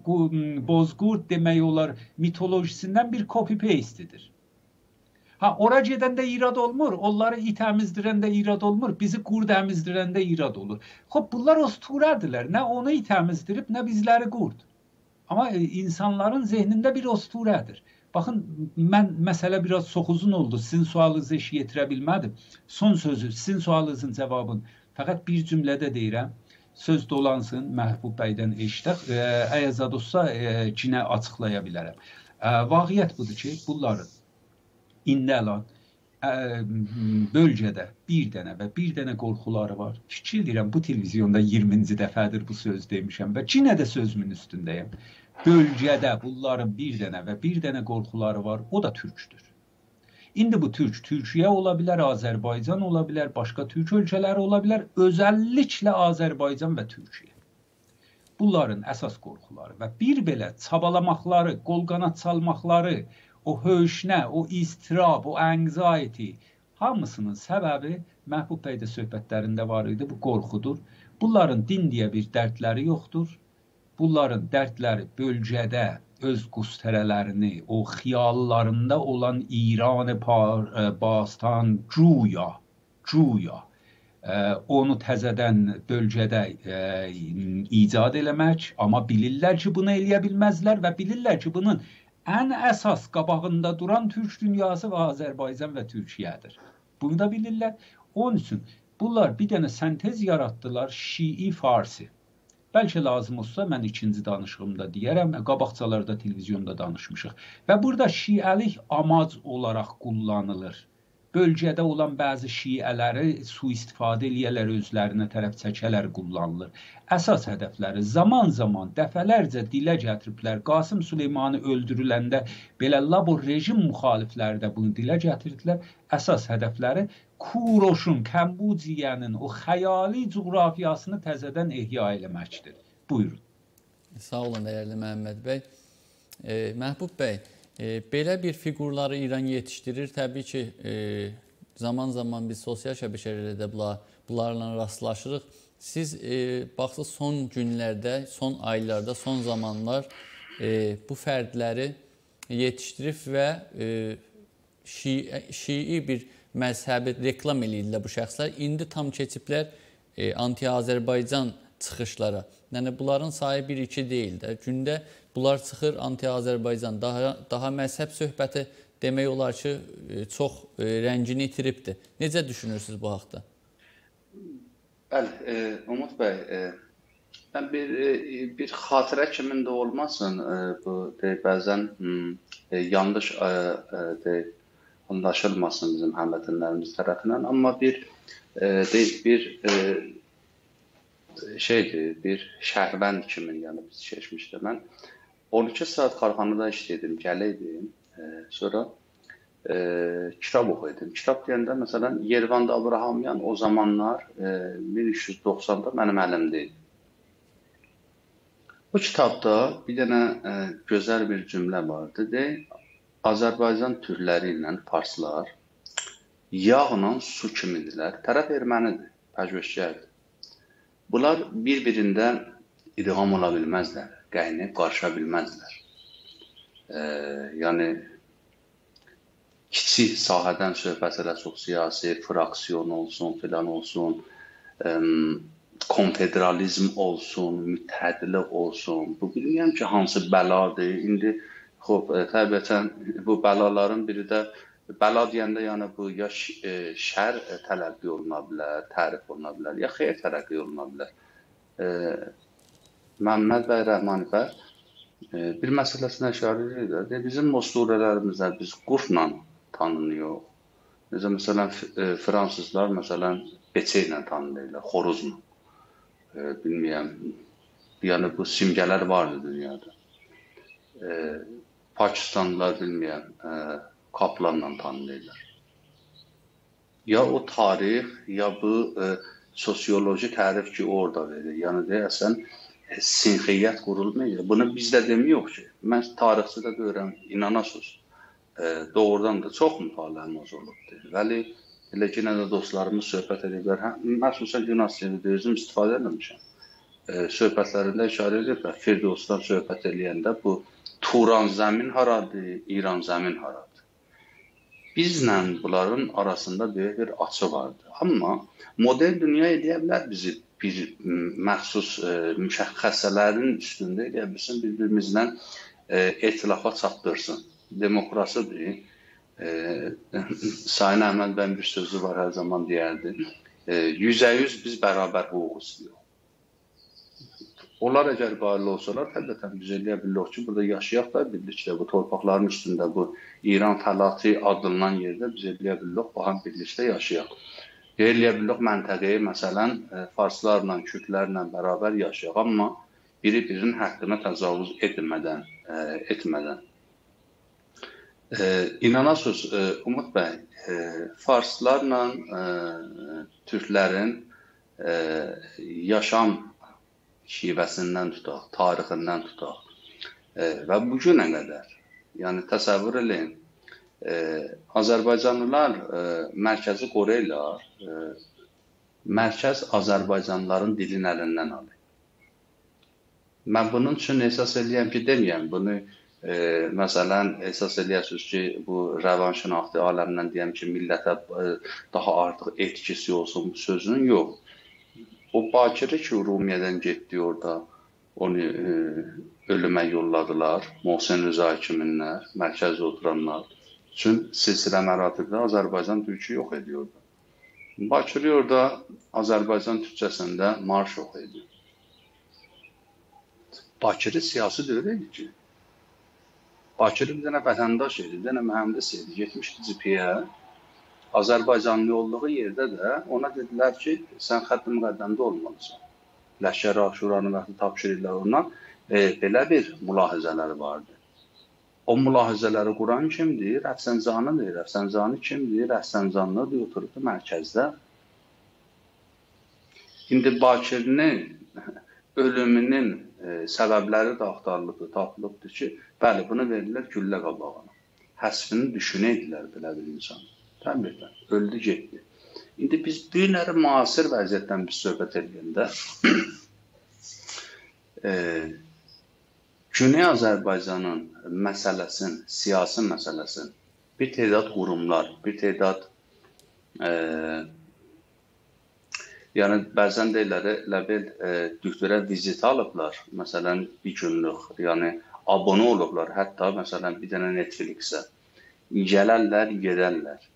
bozqurd demək olar mitolojisindən bir copy paste'dir. Ha ora gedəndə irad olmur, onları it əmizdirəndə irad olmur, bizi qurd əmizdirəndə irad olur. Xoş bunlar osturədirlər. Nə onu it əmizdirib, nə bizləri qurd. Amma e, insanların zehnində bir osturədir. Baxın, mən məsələ biraz çox uzun oldu. Sizin sualınızı eşi yetirə bilmədim. Son sözü, sizin sualınızın cavabını Fəqət bir cümlədə deyirəm, söz dolansın Məhbub bəydən eşidək. E, əgər zad olsa e, cinə açıqlaya bilərəm. E, vaqiət budur ki, bunların indi əlan bölgədə bir dənə və bir dənə qorxuları var. Fikir edirəm bu televiziyonda 20-ci dəfədir bu söz demişəm və yenə də sözümün üstündəyəm. Bölgədə bunların bir dənə və bir dənə qorxuları var, o da türkdür. İndi bu türk Türkiyə ola bilər, Azərbaycan ola bilər, başqa türk ölkələri ola bilər, özəlliklə Azərbaycan və Türkiyə. Bunların əsas qorxuları və bir belə çabalamaqları, qolqanat çalmaqları, o höşnə, o istirab, o anxiety hamısının səbəbi Məhbub bəy də söhbətlərində var idi, bu qorxudur. Bunların din deyə bir dərdləri yoxdur. Bunların dərdləri bölgədə öz qustərələrini, o xiyallarında olan İran bastan cuya, cuya onu təzədən bölgədə ə, icad eləmək, amma bilirlər ki, bunu eləyə bilməzlər və bilirlər ki, bunun ən əsas qabağında duran türk dünyası və Azərbaycan və Türkiyədir. Bunu da bilirlər. Onun üçün bunlar bir dənə sintez yaratdılar Şii Farsi. Bəlkə lazım olsa mən ikinci danışığımda deyərəm, qabaqcalarda televizyonda danışmışıq. Və burada şiəlik amac olaraq kullanılır bölgədə olan bəzi şiələri sui-istifadə eləyərlər, özlərinə tərəf çəkələr kullanılır. Əsas hədəfləri zaman-zaman dəfələrcə dilə gətiriblər. Qasım Süleymanı öldürüləndə belə labo rejim müxalifləri də bunu dilə gətirdilər. Əsas hədəfləri Kuroşun, Kambudiyənin o xəyali coğrafiyasını təzədən ehya eləməkdir. Buyurun. Sağ olun dəyərli Məhəmməd bəy. E, Məhbub bəy, E, belə bir fiqurları İran yetişdirir. Təbii ki, zaman-zaman biz sosial şəbəkələrdə bunlar, bunlarla rastlaşırıq. Siz e, baxsız son günlərdə, son aylarda, son zamanlar e, bu fərdləri yetişdirib və e, şii, şii bir məzhəbi reklam eləyirlər bu şəxslər. İndi tam keçiblər e, anti-Azərbaycan çıxışlara. Yəni bunların sayı 1-2 deyil də. Gündə bunlar çıxır anti-Azərbaycan, daha daha məzhəb söhbəti demək olar ki, e, çox e, rəngini itiribdir. Necə düşünürsüz bu haqqda? Bəli, e, Umud bəy, e, mən bir e, bir xatirə kimində olmasın, e, bu de, bəzən e, yanlış e, de, anlaşılmasın bizim həmvətənlərimiz tərəfindən, amma bir e, de, bir e, şeydir, bir şəhvənd kimi, yəni biz keçmişdə mən 12 saat karxanada işləyirdim, gələydim. E, sonra e, kitab oxuyurdum. Kitab deyəndə məsələn Yervanda Abrahamyan o zamanlar e, 1390-da mənim əlimdə idi. Bu kitabda bir dənə e, gözəl bir cümlə vardı. De, Azərbaycan türləri ilə farslar yağla su kimidirlər. Tərəf ermənidir, pəjvəşkərdir. Bunlar bir-birindən idğam ola bilməzlər qaynayıb qarışa bilməzlər. E, yəni kiçik sahədən söhbət elə çox siyasi fraksiyon olsun, filan olsun, e, konfederalizm olsun, mütəhəddilik olsun. Bu bilmirəm ki, hansı bəladır. İndi xop e, təbiətən bu bəlaların biri də bəla deyəndə yəni bu ya şər tələqqi oluna bilər, tərif oluna bilər, ya xeyir tələqqi oluna bilər. E, Məmməd bəy Rəhmanifər e, bir məsələsinə işarə edir. De, bizim məsələlərimizdə biz qufla tanınıyor. Necə məsələn fransızlar məsələn beçə ilə tanınırlar, xoruzla. E, bilmirəm. Yəni bu simgələr vardı dünyada. E, Pakistanlılar bilmirəm, e, kaplanla tanınırlar. Ya o tarix, ya bu e, sosioloji tərif ki, orada verir. Yəni deyəsən sinxiyyət qurulmayır. Bunu biz də demirik ki. Mən tarixçi də deyirəm, inanasınız. E, doğrudan da çox mütaliəmiz olubdur. Vəli elə ki, nə də dostlarımız söhbət ediblər. Hə, məxsusən Yunas dilində özüm istifadə etmişəm. E, söhbətlərində işarə ediblər. Firdosdan söhbət eləyəndə bu Turan zəmin haradır, İran zəmin haradır. Bizlə bunların arasında böyük bir açı vardır. Amma modern dünya edə bilər bizi bir məxsus e, müşəxxəsələrin üstündə elə bilsin bir-birimizlə e, etilafa çatdırsın. Demokrasiyadır. E, Sayın Əhməd bəyin bir sözü var hər zaman deyərdi. E, yüzə yüz biz bərabər hüquq istəyirik. Onlar əgər qayıtlı olsalar, həqiqətən biz eləyə bilirik ki, burada yaşayaq da birlikdə bu torpaqların üstündə bu İran fəlati adlanan yerdə biz eləyə bilirik, bu ham birlikdə yaşayaq. Eləyə bilirik məntəqəyə məsələn e, farslarla, kürdlərlə bərabər yaşayaq, amma biri-birinin haqqına təcavüz etmədən, e, etmədən. E, inanasınız e, Umud bəy, e, farslarla e, türklərin e, yaşam şivəsindən tutaq, tarixindən tutaq e, və bu günə qədər, yəni təsəvvür eləyin, e, Azərbaycanlılar e, mərkəzi qoruyurlar, e, mərkəz Azərbaycanlıların dilin əlindən alır. Mən bunun üçün əsas eləyəm ki, deməyəm, bunu e, məsələn əsas eləyəsiniz ki, bu rəvanşinaxtı aləmindən deyəm ki, millətə e, daha artıq etkisi olsun bu sözün yox. O Bakırı ki, Rumiyədən getdi orada, onu e, ölümə yolladılar. Mohsen Rıza kiminlər, mərkəzdə oturanlar üçün silsilə məratibdə Azərbaycan türkü yox ediyordu. Bakırı orada Azərbaycan türkçəsində marş oxuydu. Bakırı siyasi deyil idi ki. Bakırı bir dənə vətəndaş idi, bir dənə mühəndis idi, getmişdi CPyə. Azərbaycanlı olduğu yerdə də ona dedilər ki, sən xətt müqəddəmdə olmalısan. Ləşkər Şuranın vaxtı tapşırırlar ona. E, belə bir mülahizələri vardı. O mülahizələri quran kimdir? Rəfsəncanıdır. Rəfsəncanı kimdir? Rəfsəncanlıdır, oturubdu mərkəzdə. İndi Bakirinin ölümünün e, səbəbləri də axtarılıbdır, tapılıbdır ki, bəli, bunu verirlər güllə qabağına. Həsbini düşünəydilər belə bir insan. Təbii öldü getdi. İndi biz bir nəri müasir vəziyyətdən biz söhbət edəndə e, Güney Azərbaycanın məsələsin, siyasi məsələsin bir tədad qurumlar, bir tədad e, yəni bəzən deyirlər, elə bil e, düktürə vizit alıblar, məsələn bir günlük, yəni abunə olublar, hətta məsələn bir dənə Netflix-ə. Gələrlər, gedərlər.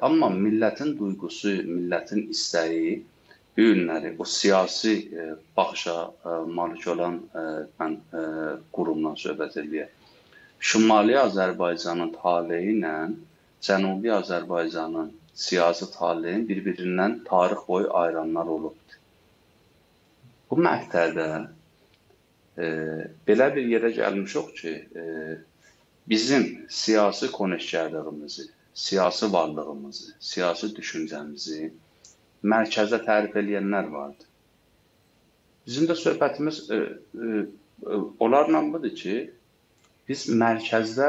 Amma millətin duyğusu, millətin istəyi bu günləri o siyasi e, baxışa e, malik olan e, mən qurumdan söhbət edirəm. Şimali Azərbaycanın taleyi ilə Cənubi Azərbaycanın siyasi taleyi bir-birindən tarix boyu ayıranlar olubdur. Bu məqtədə e, belə bir yerə gəlmişik ki, e, bizim siyasi konekçiyalığımızı siyasi varlığımızı, siyasi düşüncəmizi mərkəzə tərif edənlər vardı. Bizim də söhbətimiz e, e, e, onlarla budur ki, biz mərkəzdə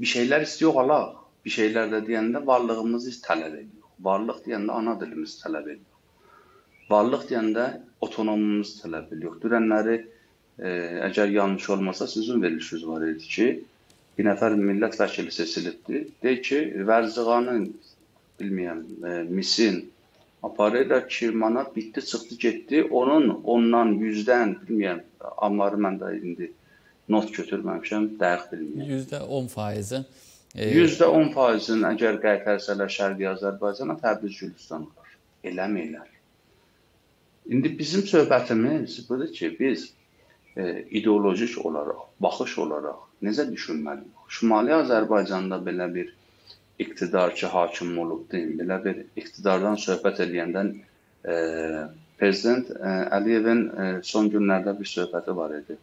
bir şeylər istiyox alaq, bir şeylər də deyəndə varlığımızı tələb edirik. Varlıq deyəndə ana dilimizi tələb edirik. Varlıq deyəndə otonomumuzu tələb edirik. Dünənləri e, əgər yanlış olmasa sizin verilişiniz var idi ki, bir nəfər millət vəkili seçilibdi. Deyir ki, Vərzıqanın bilmirəm, e, misin aparırlar Kirmana bitdi, çıxdı, getdi. Onun ondan 100-dən bilmirəm, ammarı mən də indi not götürməmişəm, dəqiq bilmirəm. %10 faizi %10 faizin əgər qaytarsələr Şərqi Azərbaycana Təbriz Gülüstan olar. Eləməyirlər. İndi bizim söhbətimiz budur ki, biz e, ideolojik olaraq, baxış olaraq necə düşünməliyik? Şimali Azərbaycanda belə bir iqtidar ki, hakim olubdur. Belə bir iqtidardan söhbət edəndən e, prezident e, Əliyevin e, son günlərdə bir söhbəti var idi.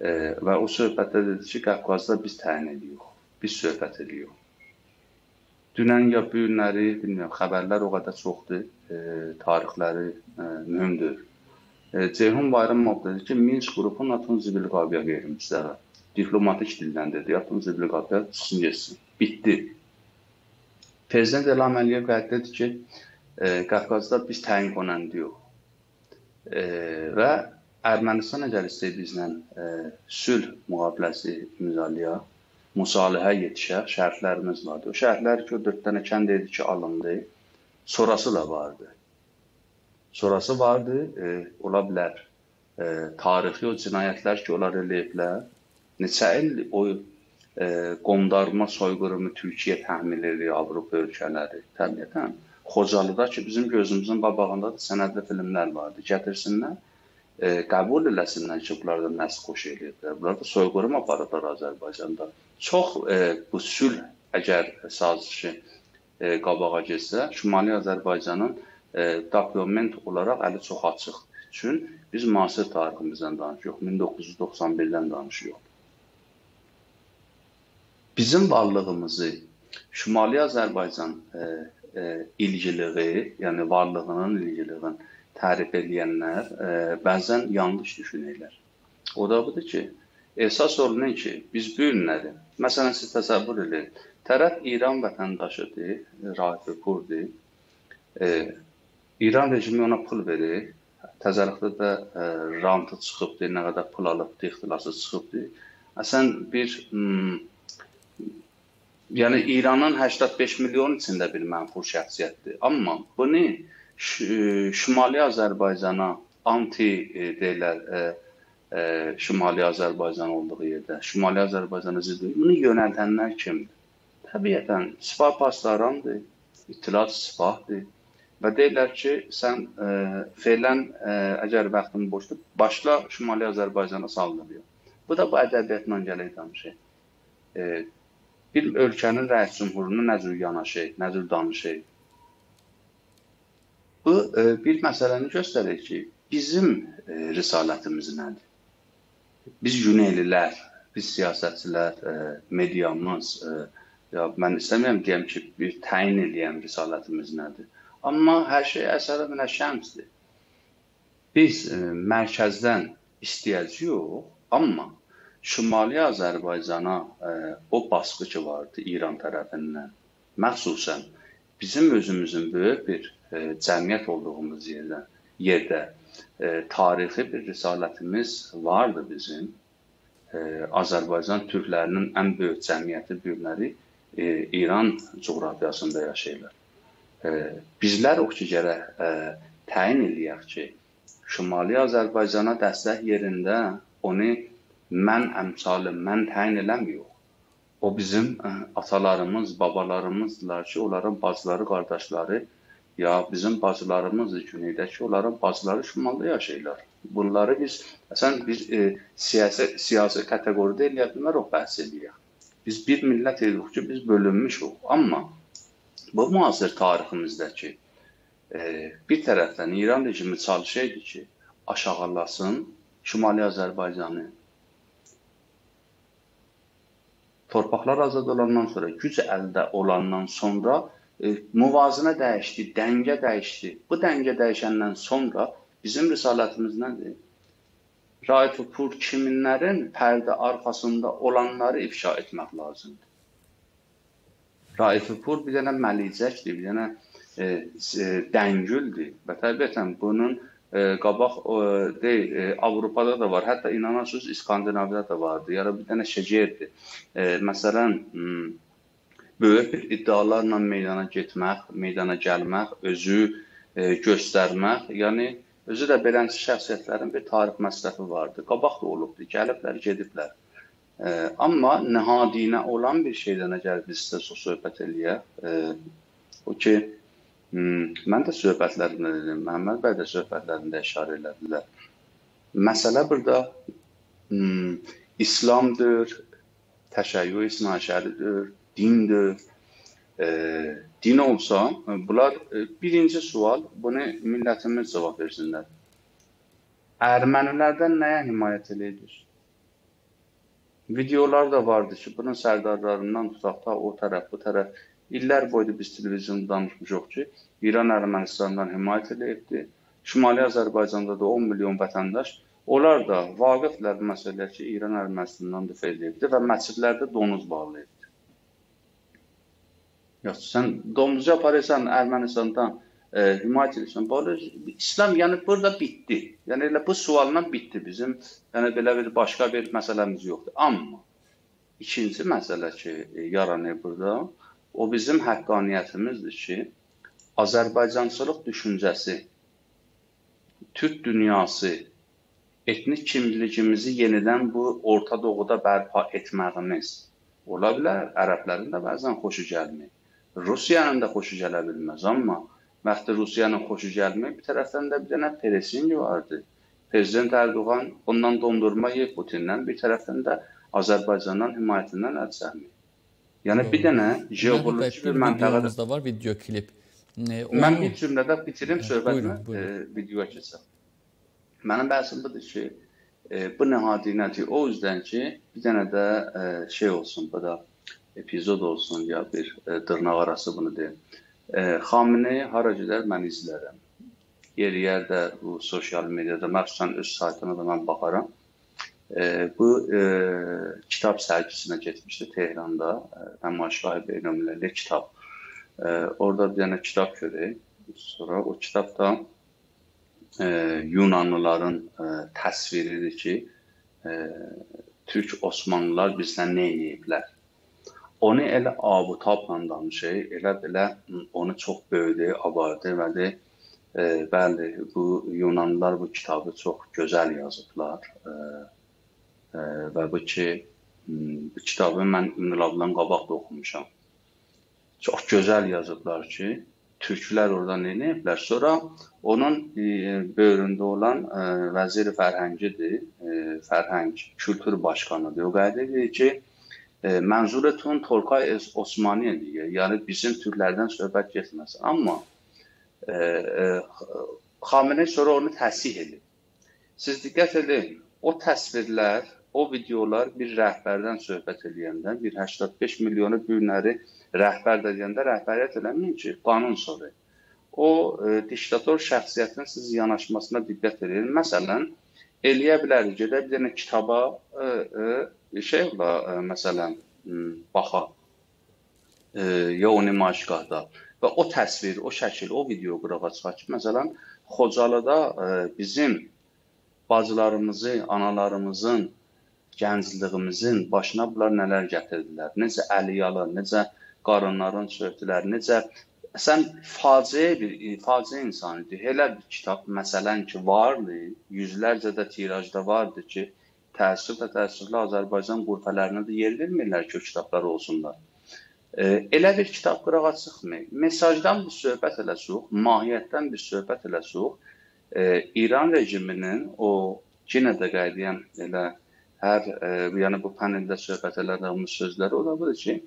E, və o söhbətdə dedi ki, Qafqazda biz təyin edirik. Biz söhbət edirik. Dünən ya bu günləri bilmirəm, xəbərlər o qədər çoxdur, e, tarixləri e, mühümdür. E, Ceyhun Bayramov dedi ki, Minsk qrupu NATO-nun zibil qabiyə qeyrimizdə diplomatik yatın zibil qabilə çıxsın getsin. Bitdi. Prezident Elham Əliyev qəddədir ki, e, Qafqazda biz təyin konəndi yox. E, və Ermənistan əgər istəyir bizlə e, sülh müqaviləsi imzalayaq, müsalihə yetişər, şərtlərimiz vardı. O şərtlər ki, o 4 dənə kənd dedi ki, alındı. Sonrası da vardı. Sonrası vardı, e, ola bilər. E, tarixi o cinayətlər ki, onlar eləyiblər, neçə il o e, qondarma soyqırımı Türkiyə təmin edir Avropa ölkələri. Təbiətən Xocalıda ki, bizim gözümüzün qabağında da sənədli filmlər vardı. Gətirsinlər, e, qəbul eləsinlər ki, bunlar da nəsil xoş eləyirlər. Bunlar da soyqırım aparırlar Azərbaycanda. Çox e, bu sülh əgər sazişi e, qabağa getsə, Şimali Azərbaycanın e, dokument olaraq əli çox açıq. Çün biz müasir tariximizdən danışırıq, 1991-dən danışırıq. Bizim varlığımızı Şimali Azərbaycan e, e, ilgiliyi, yəni varlığının ilgiliyin tərif edənlər e, bəzən yanlış düşünürlər. O da budur ki, esas olunur ki, biz bu günləri, məsələn siz təsəvvür edin, tərəf İran vətəndaşıdır, Raif Kurdi. E, İran rejimi ona pul verir. Təzərrüfdə də e, rantı çıxıbdır, nə qədər pul alıbdır, ixtilası çıxıbdır. Əsən bir hmm, yəni İranın 85 milyon içində bir mənfur şəxsiyyətdir. Amma bunu Şimali Azərbaycana anti e, deyirlər e, e, Şimali Azərbaycan olduğu yerdə, Şimali Azərbaycana zidd bunu yönəldənlər kimdir? Təbiətən sipah pasdarandır, itiraz sipahdır və deyirlər ki, sən e, felən e, əgər vaxtın boşdur, başla Şimali Azərbaycana saldırıyor. Bu da bu ədəbiyyatla gələk danışır. E, bir ölkənin rəis cümhuruna nə cür yanaşır, nə cür danışır, Bu e, bir məsələni göstərir ki, bizim e, risalətimiz nədir? Biz Güneylilər, biz siyasətçilər, e, mediamız, ya mən istəmirəm deyəm ki, bir təyin edən risalətimiz nədir? Amma hər şey əsərə minə şəmsdir. Biz mərkəzdən istəyəcəyik, amma Şimali Azərbaycana o basqı ki vardı İran tərəfindən, məxsusən bizim özümüzün böyük bir e, cəmiyyət olduğumuz yerdə, yerdə e, tarixi bir risalətimiz vardı bizim. E, Azərbaycan türklərinin ən böyük cəmiyyəti bugünləri e, İran coğrafiyasında yaşayırlar. E, bizlər o ki gərək e, təyin eləyək ki, Şimali Azərbaycana dəstək yerində onu mən əmsalı, mən təyin eləmiyor. O bizim ə, atalarımız, babalarımızdılar ki, onların bacıları, qardaşları ya bizim bacılarımız güneydə ki, onların bacıları şimalda yaşayırlar. Bunları biz əsən biz e, siyasi siyasi kateqoriyada eləyə bilmərik bəhs eləyək. Biz bir millət edirik ki, biz bölünmüşük. Amma bu müasir tariximizdəki e, bir tərəfdən İran rejimi çalışırdı ki, aşağılasın Şimali Azərbaycanı. Torpaqlar azad olandan sonra, güc əldə olandan sonra e, müvazinə dəyişdi, dəngə dəyişdi. Bu dəngə dəyişəndən sonra bizim risalətimiz nədir? Raif Pur kiminlərin pərdə arxasında olanları ifşa etmək lazımdır. Raif Pur bir dənə məlicəkdir, bir dənə e, e, dəngüldür və təbiətən bunun e, qabaq e, deyil, e, Avropada da var, hətta inanırsınız İskandinaviyada da vardı. Yəni bir dənə şecerdir. E, məsələn, hmm, böyük bir iddialarla meydana getmək, meydana gəlmək, özü e, göstərmək, yəni özü də beləncə şəxsiyyətlərin bir tarix məsrəfi vardı. Qabaq da olubdu, gəliblər, gediblər. E, amma nəhadinə olan bir şeydən əgər biz sizə söhbət eləyək, e, o ki, mən də söhbətlərində dedim, Məhəmməd bəy də söhbətlərində işarə elədilər. Məsələ burada hmm, İslamdır, təşəyyü isnaşəridir, dindir. E, din olsa, bunlar e, birinci sual, bunu millətimiz cavab versinlər. Ermənilərdən nəyə himayət edir? Videolar da vardı ki, bunun sərdarlarından tutaq da o tərəf, bu tərəf. İllər boyda biz televizyonda danışmışıq ki, İran Ermənistandan himayət edirdi. Şimali Azərbaycanda da 10 milyon vətəndaş Onlar da vaqiflər məsələlər ki, İran Ermənistandan difa edirdi və məscidlərdə donuz bağlayırdı. Yox, sən domuzu aparırsan Ermənistandan e, himayət edirsən. Böyle İslam yəni burada bitdi. Yəni elə bu sualla bitdi bizim. Yəni belə bir başqa bir məsələmiz yoxdur. Amma ikinci məsələ ki, e, yaranır burada, o bizim həqqaniyyətimizdir ki, Azərbaycançılıq düşüncəsi, Türk dünyası, etnik kimliyimizi yenidən bu Orta Doğuda bərpa etməyimiz ola bilər. Ərəblərin də bəzən xoşu gəlmir. Rusiyanın da xoşu gələ bilməz, amma vaxtı Rusiyanın xoşu gəlmir, bir tərəfdən də bir dənə Peresingi vardı. Prezident Erdoğan ondan dondurma yeyib Putindən, bir tərəfdən də Azərbaycandan himayətindən əl çəkmir. Yəni bir dənə geopolitik bir məntəqədə videomuzda var video klip. E, Mən bir cümlədə bitirim söhbətimi, e, videoya keçsəm. Mənim bəhsim budur ki, e, bu nəhadi nədir? O yüzden ki, bir dənə də e, şey olsun, bu da epizod olsun ya bir e, dırnaq arası bunu deyim. E, Xamenei hara gedər mən izlərəm. Yer yer də bu sosial mediada, məxsusən öz saytına da mən baxaram. Bu e, kitab sərgisinə getmişdi Tehranda, Nəmaişgah Beynəlmilli kitab. Orada bir dənə kitab görək. Sonra o kitabda e, Yunanlıların e, təsviridir ki, Türk Osmanlılar bizdən nə ediblər? Onu elə abutabla danışır, elə belə onu çox böyüdür, abardır və de, e, bəli, bu Yunanlılar bu kitabı çox gözəl yazıblar. E, və bu ki, hı, bu kitabı mən İnqilabdan qabaq da oxumuşam. Çox gözəl yazıblar ki, türklər orada nə ediblər? Sonra onun böyründə olan vəzir fərhəngidir, fərhəng kültür başqanıdır. O qeyd edir ki, mənzurətun Tolkay Osmaniyə deyir. Yəni bizim türklərdən söhbət getməsin. Amma e, e, Xamenei sonra onu təsih edir. Siz diqqət edin, o təsvirlər, o videolar bir rəhbərdən söhbət edəndə, bir 85 milyonu bürünəri rəhbər də deyəndə rəhbəriyyət eləməyin ki, qanun soruyor. O e, diktator şəxsiyyətin siz yanaşmasına diqqət edin. Məsələn, eləyə bilər gedə bir dənə kitaba e, e, şey ola, e, məsələn, baxa. E, ya o nümayişgahda və o təsvir, o şəkil, o video qırağa çıxar ki, məsələn, Xocalıda e, bizim bacılarımızı, analarımızın, gəncliyimizin başına bunlar nələr gətirdilər. Necə əliyalı, necə qarınların çöktülər, necə sən faciə bir faciə insan idi. Elə bir kitab məsələn ki, vardı, yüzlərcə də tirajda vardı ki, təəssüf və təəssüflə Azərbaycan qurfələrinə də yer vermirlər ki, o kitablar olsunlar. E, elə bir kitab qırağa çıxmır. Mesajdan bir söhbət eləsək, mahiyyətdən bir söhbət eləsək, e, İran rejiminin o yenə də qaydiyən elə hər e, yəni bu paneldə söhbət elədiyimiz sözləri o da budur ki,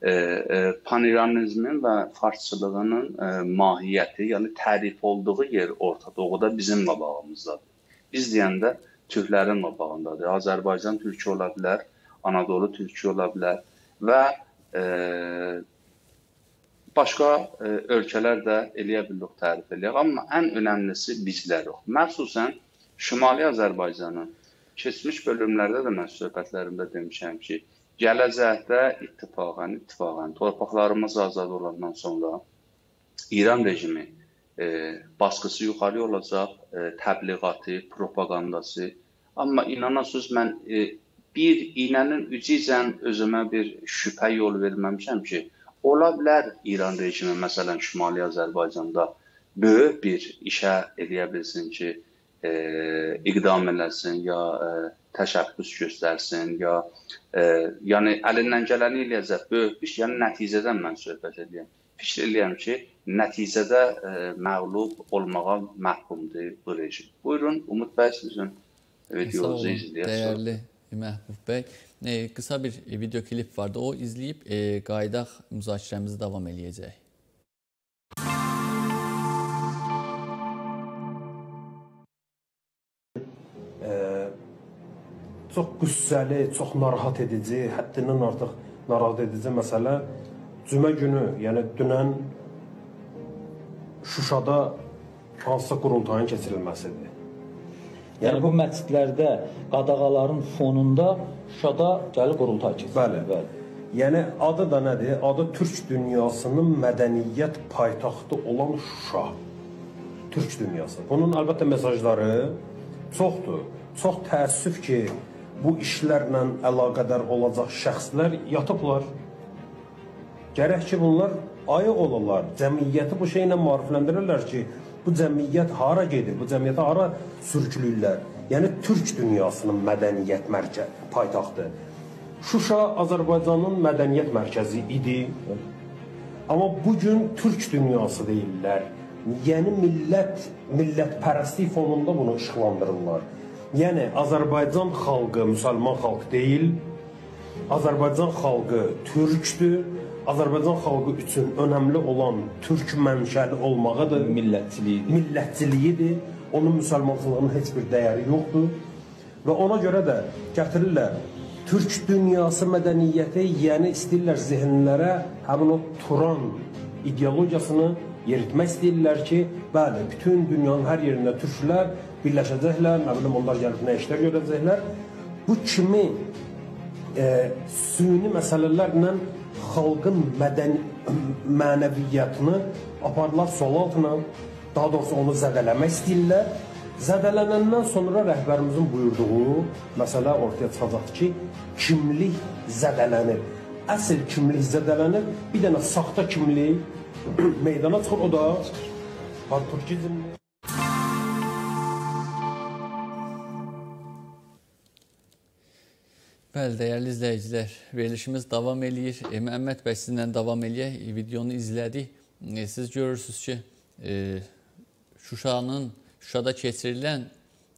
e, e, paniranizmin və farsçılığının mahiyyəti, yəni tərif olduğu yer Orta Doğuda bizim qabağımızdadır. Biz deyəndə türklərin qabağındadır. Azərbaycan türkü ola bilər, Anadolu türkü ola bilər və e, başqa e, ölkələr də eləyə bilirik tərif eləyək, amma ən önəmlisi bizlərik. Məxsusən Şimali Azərbaycanın keçmiş bölümlərdə də mən söhbətlərimdə demişəm ki, gələcəkdə ittifaqən, ittifaqən torpaqlarımız azad olandan sonra İran rejimi e, baskısı yuxarı olacaq, e, təbliğatı, propagandası. Amma inanasınız mən e, bir iynənin ilə özümə bir şübhə yol verməmişəm ki, ola bilər İran rejimi məsələn Şimali Azərbaycanda böyük bir işə eləyə bilsin ki, e, iqdam eləsin ya e, təşəbbüs göstərsin ya e, yəni əlindən gələni eləyəcək böyük iş, yəni nəticədən mən söhbət edirəm. Fikir eləyirəm ki, nəticədə e, məğlub olmağa məhkumdur bu rejim. Buyurun Umud bəy sizin videonuzu izləyək. Dəyərli Məhbub bəy, e, qısa bir video klip vardı. O izləyib e, qaydaq müzakirəmizi davam eləyəcək. Çox qüssəli, çox narahat edici, həddindən artıq narahat edici məsələ cümə günü, yəni dünən Şuşada hansısa qurultayın keçirilməsidir. Yəni bu məscidlərdə qadağaların fonunda Şuşada gəlir qurultay keçirir. Bəli, bəli. Yəni adı da nədir? Adı Türk dünyasının mədəniyyət paytaxtı olan Şuşa. Türk dünyası. Bunun əlbəttə mesajları çoxdur. Çox təəssüf ki, bu işlərlə əlaqədar olacaq şəxslər yatıblar. Gərək ki, bunlar ayıq olalar, cəmiyyəti bu şeylə maarifləndirirlər ki, bu cəmiyyət hara gedir, bu cəmiyyəti hara sürükləyirlər. Yəni Türk dünyasının mədəniyyət mərkəzi paytaxtı. Şuşa Azərbaycanın mədəniyyət mərkəzi idi. Amma bu gün Türk dünyası deyirlər. yeni millət millətpərəstlik fonunda bunu işıqlandırırlar. Yəni Azərbaycan xalqı müsəlman xalq deyil. Azərbaycan xalqı türkdür. Azərbaycan xalqı üçün önəmli olan türk mənşəli olmağıdır, millətçiliyidir. millətçiliyidir. Onun müsəlmançılığının heç bir dəyəri yoxdur. Və ona görə də gətirirlər türk dünyası mədəniyyəti, yəni istəyirlər zehnlərə həmin o Turan ideologiyasını yeritmək istəyirlər ki, bəli, bütün dünyanın hər yerində türklər birləşəcəklər, nə bilim onlar gəlib nə işlər görəcəklər. Bu kimi e, süni məsələlərlə xalqın mədəni mənəviyyatını aparlar sol altına, daha doğrusu onu zədələmək istəyirlər. Zədələnəndən sonra rəhbərimizin buyurduğu məsələ ortaya çıxacaq ki, kimlik zədələnir. Əsl kimlik zədələnir, bir dənə saxta kimlik meydana çıxır, o da panturkizmdir. Bəli, dəyərli izləyicilər, verilişimiz davam eləyir. E, Məhəmməd bəy sizinlə davam eləyək. E, videonu izlədik. E, siz görürsünüz ki, e, Şuşanın Şuşada keçirilən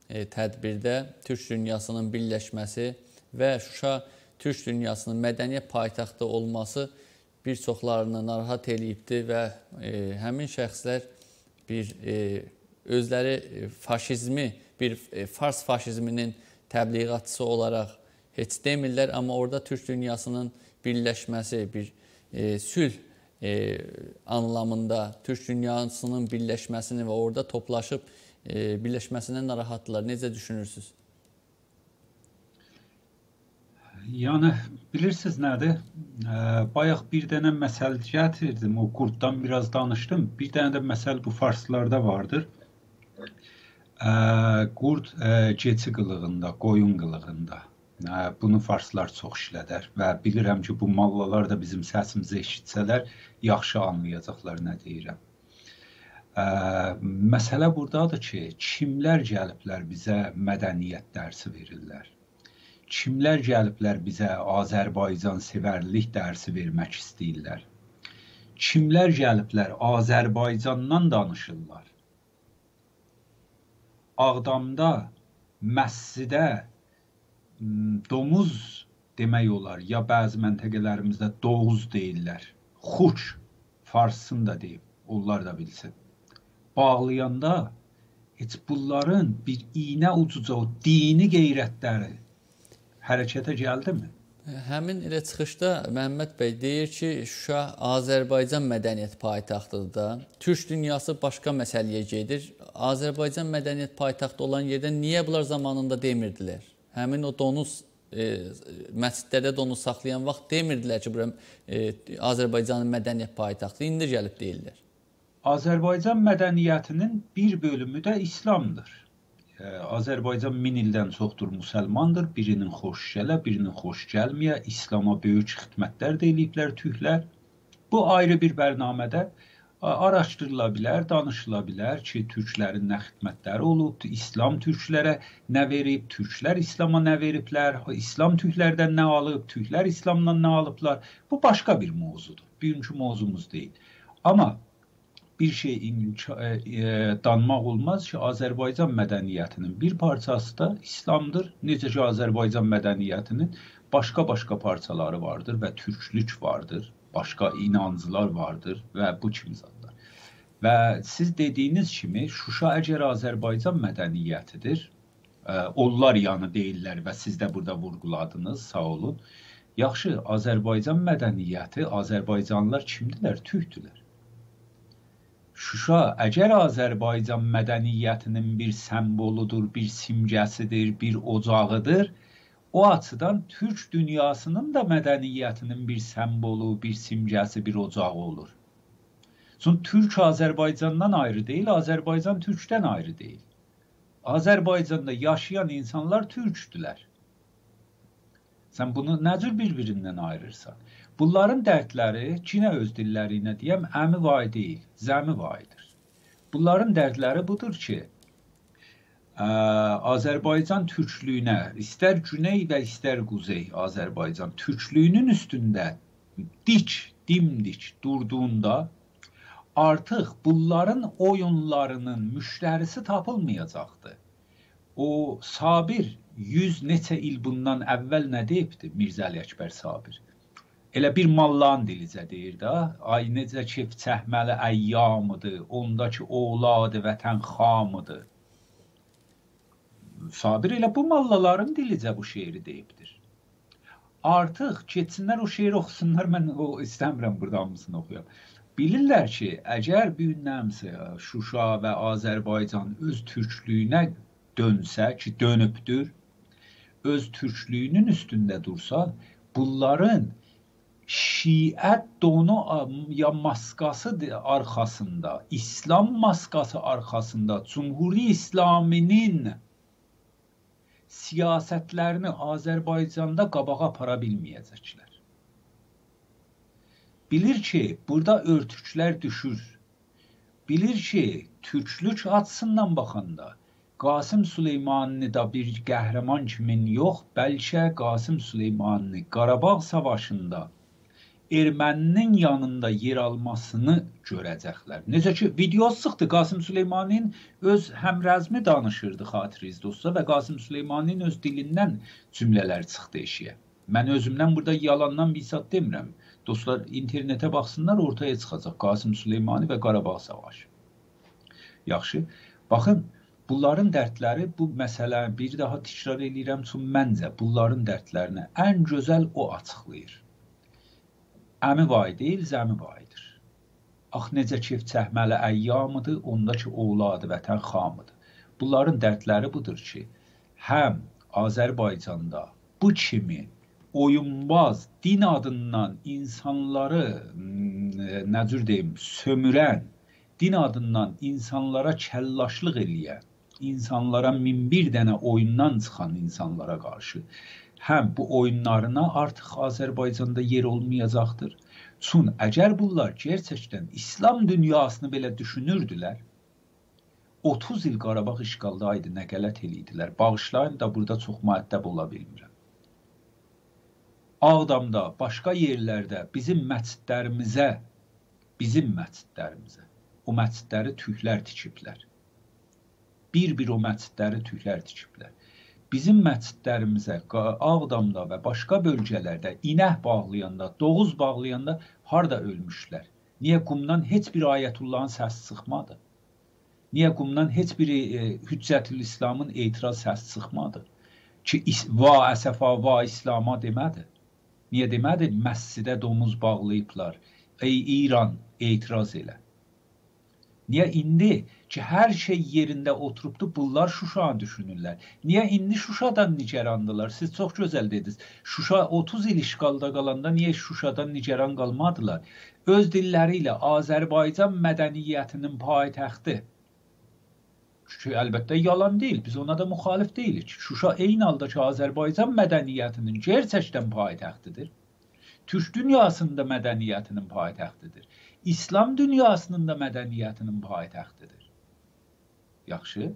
e, tədbirdə türk dünyasının birləşməsi və Şuşa türk dünyasının mədəniyyət paytaxtı olması bir çoxlarını narahat eləyibdi və e, həmin şəxslər bir özləri faşizmi, bir fars faşizminin təbliğatçısı olaraq heç demirlər, amma orada türk dünyasının birləşməsi, bir e, sülh e, anlamında türk dünyasının birləşməsini və orada toplaşıb e, birləşməsindən narahatdırlar. Necə düşünürsüz? Yəni bilirsiniz nədir? Ə, bayaq bir dənə məsəl gətirdim. O qurddan biraz danışdım. Bir dənə də məsəl bu farslarda vardır. Ə, qurd ə, keçi qılığında, qoyun qılığında. Bunu farslar çox işlədər və bilirəm ki, bu mallalar da bizim səsimizi eşitsələr yaxşı anlayacaqlar nə deyirəm. Ə, məsələ burdadır ki, kimlər gəliblər bizə mədəniyyət dərsi verirlər. Kimlər gəliblər bizə Azərbaycan sevərlik dərsi vermək istəyirlər. Kimlər gəliblər Azərbaycandan danışırlar. Ağdamda məscidə domuz demək olar, ya bəzi məntəqələrimizdə doğuz deyirlər. Xuç farsını da deyib, onlar da bilsin. Bağlayanda heç bunların bir iynə ucuca o dini qeyrətləri hərəkətə gəldimi? Həmin elə çıxışda Məhəmməd bəy deyir ki, Şuşa Azərbaycan mədəniyyət paytaxtıdır da. Türk dünyası başqa məsələyə gedir. Azərbaycan mədəniyyət paytaxtı olan yerdə niyə bunlar zamanında demirdilər? Həmin o donuz e, məscidlərdə donuz saxlayan vaxt demirdilər ki, bura e, Azərbaycanın mədəniyyət paytaxtı, indi gəlib deyirlər. Azərbaycan mədəniyyətinin bir bölümü də İslamdır. E, Azərbaycan min ildən çoxdur müsəlmandır. Birinin xoş gələ, birinin xoş gəlməyə, İslam'a böyük xidmətlər də eləyiblər türklər. Bu ayrı bir bərnamədə araşdırıla bilər, danışıla bilər ki, türklərin nə xidmətləri olub, İslam türklərə nə verib, türklər İslama nə veriblər, İslam türklərdən nə alıb, türklər İslamdan nə alıblar. Bu başqa bir mövzudur. Bugünkü mövzumuz deyil. Amma bir şey e, e, danmaq olmaz ki, Azərbaycan mədəniyyətinin bir parçası da İslamdır. Necə ki, Azərbaycan mədəniyyətinin başqa-başqa parçaları vardır və türklük vardır, başqa inancılar vardır və bu kimi Və siz dediyiniz kimi Şuşa əgər Azərbaycan mədəniyyətidir, onlar yanı deyirlər və siz də burada vurğuladınız, sağ olun. Yaxşı, Azərbaycan mədəniyyəti, Azərbaycanlılar kimdirlər? Türkdülər. Şuşa əgər Azərbaycan mədəniyyətinin bir simvoludur, bir simgəsidir, bir ocağıdır, o açıdan Türk dünyasının da mədəniyyətinin bir simvolu, bir simgəsi, bir ocağı olur. Çünkü Türk Azerbaycan'dan ayrı değil, Azerbaycan Türk'ten ayrı değil. Azerbaycan'da yaşayan insanlar Türk'tüler. Sen bunu necür birbirinden ayırırsan? Bunların dertleri Çin'e öz dillərinə deyəm, əmi vay deyil, zəmi vaydır. Bunların dərdləri budur ki, ə, Azərbaycan türklüyünə, istər güney və istər quzey Azərbaycan türklüyünün üstündə dik, dimdik durduğunda artıq bunların oyunlarının müştərisi tapılmayacaqdı. O Sabir 100 neçə il bundan əvvəl nə deyibdi Mirzə Əli Əkbər Sabir? Elə bir mallan dilicə deyir də, ay necə kef çəhməli əyyamıdır, ondakı oğladı vətən xamıdır. Sabir elə bu mallaların dilicə bu şeiri deyibdir. Artıq keçsinlər o şeiri oxusunlar, mən o istəmirəm burada hamısını oxuyam. Bilirlər ki, əgər bu gündəmsə Şuşa və Azərbaycan öz türklüyünə dönsə ki, dönübdür, öz türklüyünün üstündə dursa, bunların Şiət donu ya maskası arxasında, İslam maskası arxasında Cumhuri İslaminin siyasətlərini Azərbaycanda qabağa apara bilməyəcəklər. Bilir ki, burada örtüklər düşür. Bilir ki, türklük açısından baxanda Qasım Süleymanını da bir qəhrəman kimin yox, bəlkə Qasım Süleymanını Qarabağ savaşında erməninin yanında yer almasını görəcəklər. Necə ki, videosu çıxdı Qasım Süleymanın öz həmrəzmi danışırdı xatirinizdə olsa və Qasım Süleymanın öz dilindən cümlələr çıxdı eşiyə. Mən özümdən burada yalandan bir zat demirəm. Dostlar internetə baxsınlar, ortaya çıxacaq Qasım Süleymani və Qarabağ savaşı. Yaxşı. Baxın, bunların dərdləri bu məsələ bir daha təkrar eləyirəm, çünki məncə bunların dərdlərini ən gözəl o açıqlayır. Əmi vay deyil, zəmi vaydır. Ax necə kef çəhməli əyyamıdır, ondakı oğladı vətən xamıdır. Bunların dərdləri budur ki, həm Azərbaycanda bu kimi oyunbaz, din adından insanları nə cür deyim, sömürən, din adından insanlara kəllaşlıq eləyən, insanlara min bir dənə oyundan çıxan insanlara qarşı həm bu oyunlarına artıq Azərbaycanda yer olmayacaqdır. Çün əgər bunlar gerçəkdən İslam dünyasını belə düşünürdülər, 30 il Qarabağ işğalda idi, nə qələt eləyidilər. Bağışlayın da burada çox müəddəb ola bilmirəm. Ağdamda, başqa yerlərdə bizim məscidlərimizə, bizim məscidlərimizə o məscidləri türklər tikiblər. Bir-bir o məscidləri türklər tikiblər. Bizim məscidlərimizə Ağdamda və başqa bölgələrdə inək bağlayanda, doğuz bağlayanda harda ölmüşlər? Niyə qumdan heç bir ayətullahın səsi çıxmadı? Niyə qumdan heç bir e, Hüccətül İslamın etiraz səsi çıxmadı? Ki va əsəfa va İslama demədi. Niyə demədi məscidə domuz bağlayıblar? Ey İran, etiraz elə. Niyə indi ki, hər şey yerində oturubdu, bunlar Şuşanı düşünürlər? Niyə indi Şuşadan nigerandılar? Siz çox gözəl dediniz. Şuşa 30 il işğalda qalanda niyə Şuşadan nigeran qalmadılar? Öz dilləri ilə Azərbaycan mədəniyyətinin paytaxtı Çünki əlbəttə yalan deyil. Biz ona da müxalif deyilik. Şuşa eyni halda ki, Azərbaycan mədəniyyətinin gerçəkdən paytaxtıdır. Türk dünyasında mədəniyyətinin paytaxtıdır. İslam dünyasının da mədəniyyətinin paytaxtıdır. Yaxşı?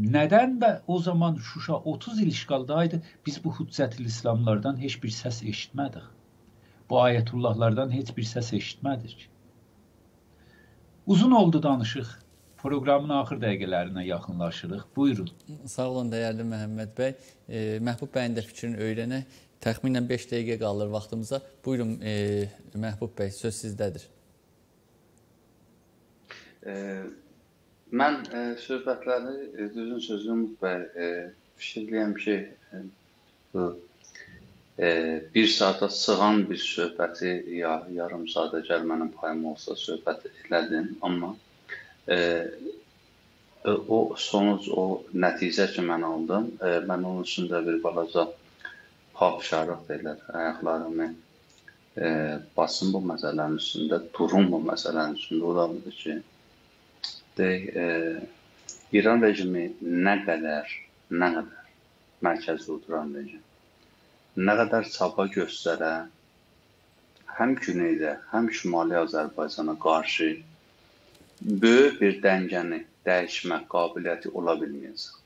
Nədən və o zaman Şuşa 30 il işğaldaydı, biz bu Hüccətül İslamlardan heç bir səs eşitmədik. Bu ayətullahlardan heç bir səs eşitmədik. Uzun oldu danışıq. Proqramın axır dəqiqələrinə yaxınlaşırıq. Buyurun. Sağ olun dəyərli Məhəmməd bəy. E, Məhbub bəyin də fikrini öyrənək. Təxminən 5 dəqiqə qalır vaxtımıza. Buyurun e, Məhbub bəy, söz sizdədir. E, mən e, söhbətləri e, düzün sözüm bəy e, fikirləyəm ki, e, bu e, bir saata sığan bir söhbəti ya yarım saata gəl mənim payım olsa söhbət elədim, amma e, o sonuc, o nəticə ki mən aldım, e, mən onun üçün də bir balaca papşarıq deyirlər, ayaqlarımı e, basın bu məsələnin üstündə, durum bu məsələnin üstündə. O da budur ki, e, İran rejimi nə qədər, nə qədər mərkəzdə oturan rejim, nə qədər çaba göstərə, həm güneydə, həm şimali Azərbaycana qarşı böyük bir dəngəni dəyişmə qabiliyyəti ola bilməyəcək.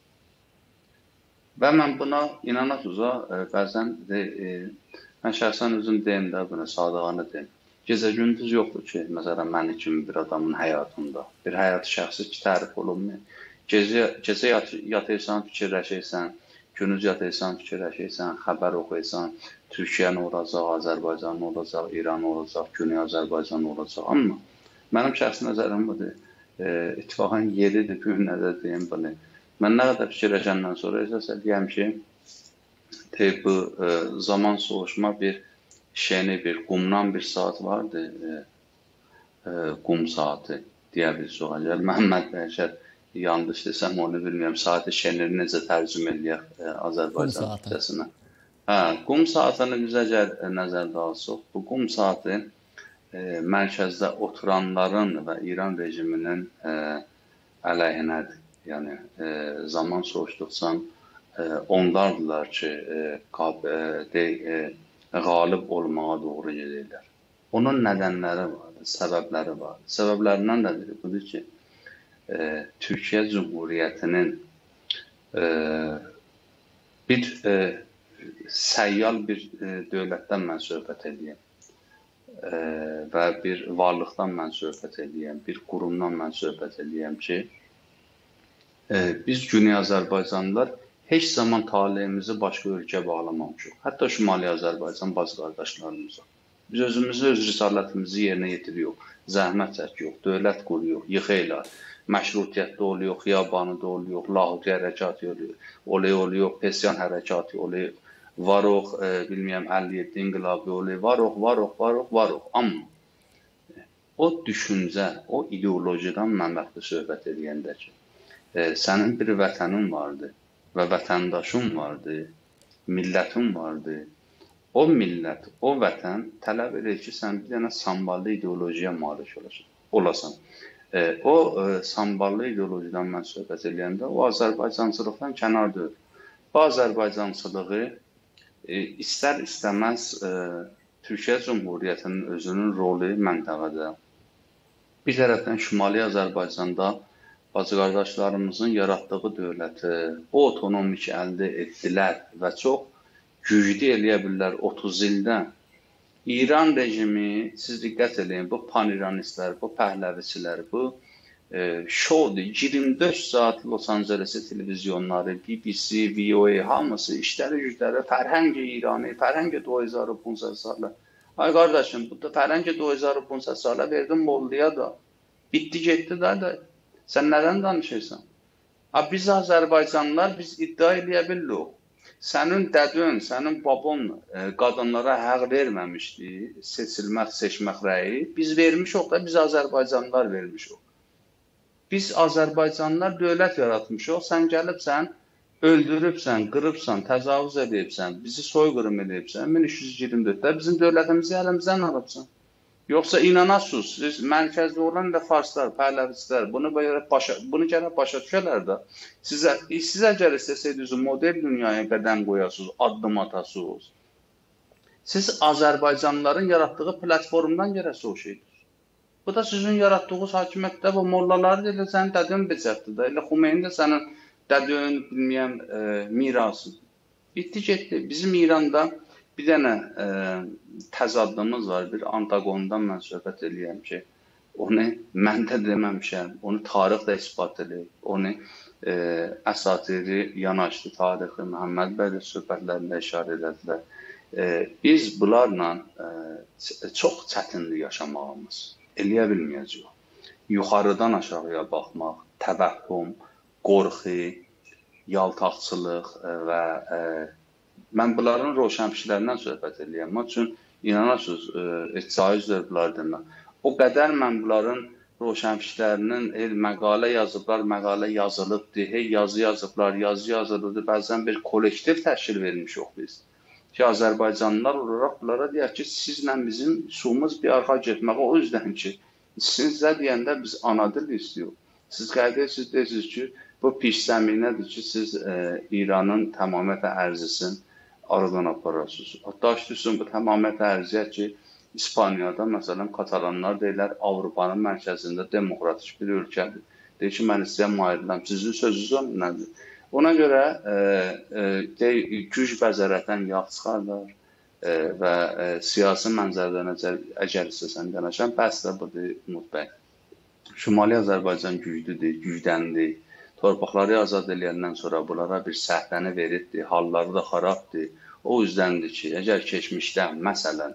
Və mən buna inanaq uza, e, bəzən de, e, mən şəxsən özüm deyim də, bunu sadağanı deyim. Gecə gündüz yoxdur ki, məsələn mənim kimi bir adamın həyatında bir həyat şəxsi ki, tərif olunmur. Gecə gecə yat, yatırsan, fikirləşirsən, gündüz yatırsan, fikirləşirsən, xəbər oxuyursan, Türkiyə nə olacaq, Azərbaycan nə olacaq, İran olacaq, Güney Azərbaycan olacaq. Amma mənim şəxsi nəzərim budur. E, ittifaqın yeridir, bu gün nəzər deyim bunu. Mən nə qədər fikirləşəndən sonra əsas eləyəm ki, bu e, zaman soğuşma bir şeni bir qumdan bir saat vardı. E, e, qum saatı deyə bilirsiniz. Əgər Məhəmməd Bəhşər yanlış desəm onu bilmirəm. Saatı şenini necə tərcümə edək e, Azərbaycan türkçəsinə? Hə, qum saatını biz əgər e, nəzərdə alsaq, bu qum saatı e, mərkəzdə oturanların və İran rejiminin e, əleyhinədir. Yəni e, zaman soğuşduqca e, onlardılar ki, e, qab, e, de, e, qalib olmağa doğru gedirlər. Onun nədənləri vardır, səbəbləri vardır. Səbəblərindən də biri budur ki, e, Türkiyə Cumhuriyyətinin e, bir e, səyyal bir e, dövlətdən mən söhbət edeyim e, və bir varlıqdan mən söhbət edeyim, bir qurumdan mən söhbət edeyim ki, e, biz Güney Azərbaycanlılar heç zaman taleyimizi başqa ölkə bağlamamışıq. Hətta Şimali Azərbaycan baz qardaşlarımıza. Biz özümüzü öz risalətimizi yerinə yetiririk. Zəhmət çəkirik, dövlət qururuq, yıxıylar. Məşrutiyyətdə oluyor, xiyabanıda oluyor, Lahuti hərəkatı oluyor, oluyor, oluyor, Pesyan hərəkatı oluyor. Varoq, e, bilmirəm 57 inqilabı oluyor, varoq, varoq, varoq, varoq. Amma o düşüncə, o ideologiyadan mən vaxtı söhbət edəndə ki, e, sənin bir vətənin vardı və vətəndaşın vardı, millətin vardı. O millət, o vətən tələb edir ki, sən bir dənə samballı ideologiyaya malik olasan. olasan. E, o e, samballı ideologiyadan mən söhbət edəndə o Azərbaycançılıqdan kənarda. Bu Azərbaycançılığı e, istər-istəməz e, Türkiyə Cümhuriyyətinin özünün rolu məntəqədə. Bir tərəfdən Şimali Azərbaycanda bacı qardaşlarımızın yaratdığı dövləti o otonomik əldə etdilər və çox güclü eləyə bilirlər 30 ildə. İran rejimi, siz diqqət edin, bu paniranistlər, bu pəhləviçilər, bu e, şoudur. 24 saat Los Angeles televizyonları, BBC, VOA hamısı işləri gücləri fərhəng İranı, fərhəng 2015 salı. Ay qardaşım, bu da fərhəng 2015 salı verdim Molliya da. Bitdi getdi da da Sən nədən danışırsan? Ha, biz Azərbaycanlılar biz iddia eləyə bilirik. Sənin dədün, sənin babun e, qadınlara haqq verməmişdi, seçilmək, seçmək rəyi. Biz vermişik da, biz Azərbaycanlılar vermişik. Biz Azərbaycanlılar dövlət yaratmışıq. Sən gəlibsən, öldürübsən, qırıbsan, təcavüz edibsən, bizi soyqırım edibsən. 1324-də bizim dövlətimizi əlimizdən alıbsan. Yoxsa inanasınız, siz mərkəzdə olan da farslar, pəhləvicilər bunu belə başa bunu gərək başa düşələr də. Sizə siz əgər istəsəydiniz model dünyaya qədəm qoyasınız, addım atasınız. Siz Azərbaycanlıların yaratdığı platformdan gərək soruşaydınız. Bu da sizin yaratdığınız hakimiyyətdə bu mollaları elə sənin dədin becərdi də. Elə Xumeyni də sənin dədin, bilməyəm, e, mirası. Bitdi getdi. Bizim İranda Bir dənə ə, e, təzadlığımız var, bir antagondan mən söhbət eləyirəm ki, onu mən də deməmişəm, onu tarix də isbat edir. Onu e, əsatiri yanaşdı tarixi Məhəmməd bəy də söhbətlərində işarə etdilər. E, biz bunlarla e, çox çətinlik yaşamağımız eləyə bilməyəcəyik. Yuxarıdan aşağıya baxmaq, təvəhhüm, qorxu, yaltaqçılıq və e, Mən bunların roşənfişlərindən söhbət edirəm. Onun üçün inanırsınız, e, caizdir bunlar demək. O qədər mən bunların roşənfişlərinin el məqalə yazıblar, məqalə yazılıbdı, hey yazı yazıblar, yazı yazılıbdı. Bəzən bir kollektiv təşkil vermişik biz. Ki Azərbaycanlılar olaraq bunlara deyək ki, sizlə bizim suyumuz bir arxa getməyə o yüzden ki, sizə deyəndə biz ana dil istəyirik. Siz qəyd siz deyirsiniz ki, bu piş zəminədir ki, siz e, İranın tamamiyyətlə ərzisin aradan aparasınız. Hatta düşsün bu tamamilə ərizə ki, İspaniyada məsələn katalanlar deyirlər Avropanın mərkəzində demokratik bir ölkədir. Deyir ki, mən istəyirəm ayrılam. Sizin sözünüz nədir? Ona görə e, e, güc bəzərətən yağ çıxarlar. və e, siyasi mənzərədən əgər istəsən danışam, bəs də budur Umud bəy. Şimali Azərbaycan güclüdür, gücləndir. Torpaqları azad edəndən sonra bunlara bir səhdəni verirdi, halları da xarabdır. O yüzdəndir ki, əgər keçmişdə məsələn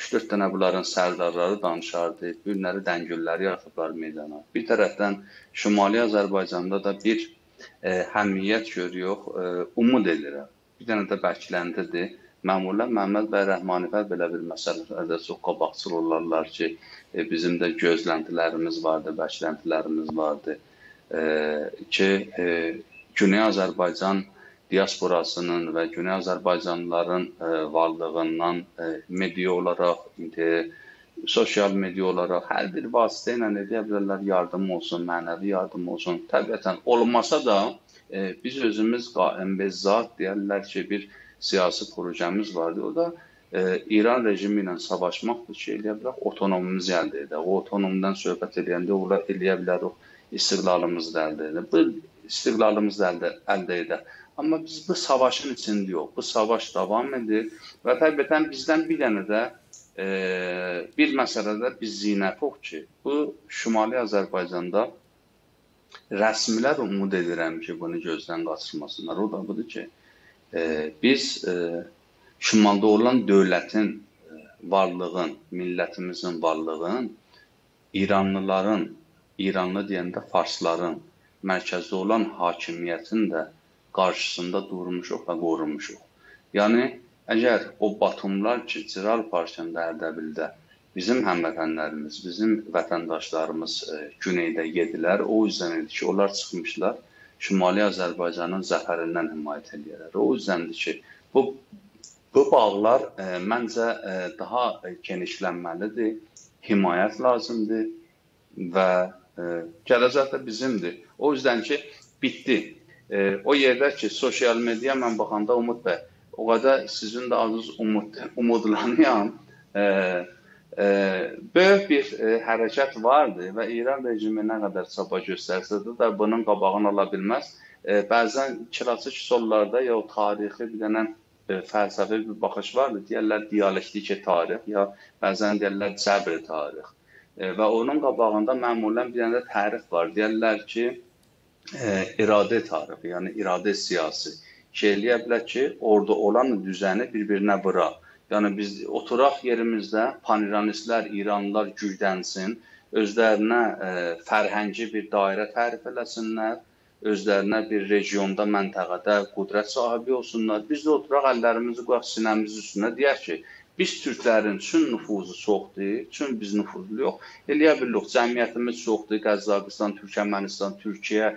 3-4 dənə bunların sərdarları danışardı, günləri dəngülləri yaxıblar meydana. Bir tərəfdən Şimali Azərbaycanda da bir e, həmiyyət görüyor, e, umud edirəm. Bir dənə də bəkləntidir məmurlar Məmməd bəy Rəhmanifər belə bir məsələlərdə çox qabaqcıl olurlar ki, e, bizim də gözləntilərimiz vardı, bəkləntilərimiz vardı e, ki, e, Güney Azərbaycan diasporasının və Güney Azərbaycanlıların e, varlığından e, media olaraq, sosial media olaraq hər bir vasitə ilə edə bilərlər, yardım olsun, mənəvi yardım olsun. Təbiətən olmasa da biz özümüz qaim-bezzat deyərlər ki, bir siyasi projemiz vardı. O da e, İran rejimi ilə savaşmaqdır ki, eləyə bilərik otonomimizi əldə edək. O otonomdan söhbət edəndə ola eləyə bilərik istiqlalımızı əldə edək. Bu istiqlalımızı əldə, əldə edək. Amma biz bu savaşın içində yox. Bu savaş davam edir və təbiətən bizdən bir dənə də e, bir məsələdə biz zinəfoq ki, bu Şimali Azərbaycanda rəsmilər umud edirəm ki, bunu gözdən qaçırmasınlar. O da budur ki, biz e, şimalda olan dövlətin e, varlığın, millətimizin varlığın İranlıların, İranlı deyəndə farsların mərkəzdə olan hakimiyyətin də qarşısında durmuşuq və qorumuşuq. Yəni əgər o batumlar ki, Ciral Parçanda Ərdəbildə bizim həmvətənlərimiz, bizim vətəndaşlarımız e, güneydə yedilər, o yüzden idi ki, onlar çıxmışlar Şimali Azərbaycanın zəfərindən himayət edirlər. O yüzdəndir ki, bu bu bağlar e, məncə e, daha genişlənməlidir, himayət lazımdır və gələcək də bizimdir. O yüzden ki, bitdi. O yerdə ki, sosial media mən baxanda Umud bəy, o qədər sizin də adınız umud, umudlanıyan, e, e, böyük bir e, hərəkət vardı və İran rejimi nə qədər çaba göstərsə də, bunun qabağını ala bilməz. E, bəzən klassik sollarda ya tarixi bir dənə e, fəlsəfi bir baxış vardı. Deyirlər dialektiki tarix ya bəzən deyirlər cəbr tarix. E, və onun qabağında məmulən bir dənə də tərif var. Deyirlər ki, e, iradə tarixi, yəni iradə siyasi. Şey eləyə bilər ki, orada olan düzəni bir-birinə vura. Yəni biz oturaq yerimizdə paniranistlər, İranlılar güclənsin, özlərinə e, fərhəngi bir dairə tərif eləsinlər, özlərinə bir regionda, məntəqədə qüdrət sahibi olsunlar. Biz də oturaq əllərimizi qoyaq sinəmiz üstünə deyək ki, biz türklərin çün nüfuzu çoxdur, çün biz nüfuzlu yox. Eləyə bilirik, cəmiyyətimiz çoxdur, Qəzzaqistan, Türkmənistan, Türkiyə,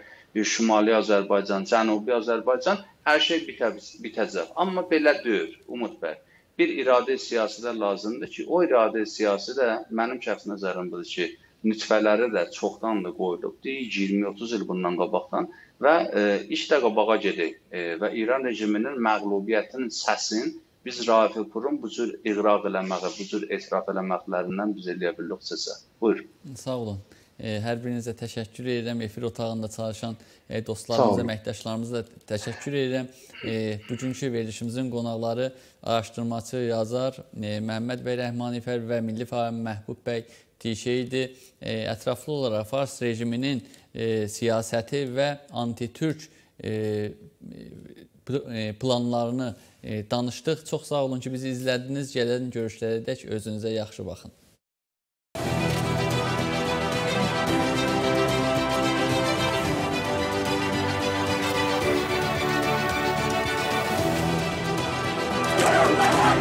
Şimali Azərbaycan, Cənubi Azərbaycan, hər şey bitə, bitəcək. Amma belə deyil, Umud bəy bir iradə siyasi də lazımdır ki, o iradə siyasi də mənim şəxsi nəzərimdir ki, nütfələri də çoxdandır qoyulubdur, 20-30 il bundan qabaqdan və e, iş də qabağa gedir e, və İran rejiminin məğlubiyyətinin səsin biz Raif Purun bu cür iqraq eləməyi, bu cür etiraf eləməklərindən biz eləyə bilirik sizə. Buyur. Sağ olun. Hər birinizə təşəkkür edirəm. Efir otağında çalışan e, dostlarımıza, əməkdaşlarımıza da təşəkkür edirəm. E, bugünkü verilişimizin qonaqları araşdırmaçı, yazar e, Məhəmməd bəy Rəhmanifər və Milli Fəal Məhbub bəy Tişe idi. Ətraflı olaraq Fars rejiminin siyasəti və anti-türk planlarını danışdıq. Çox sağ olun ki, bizi izlədiniz. Gələn görüşlərə dək özünüzə yaxşı baxın.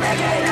The one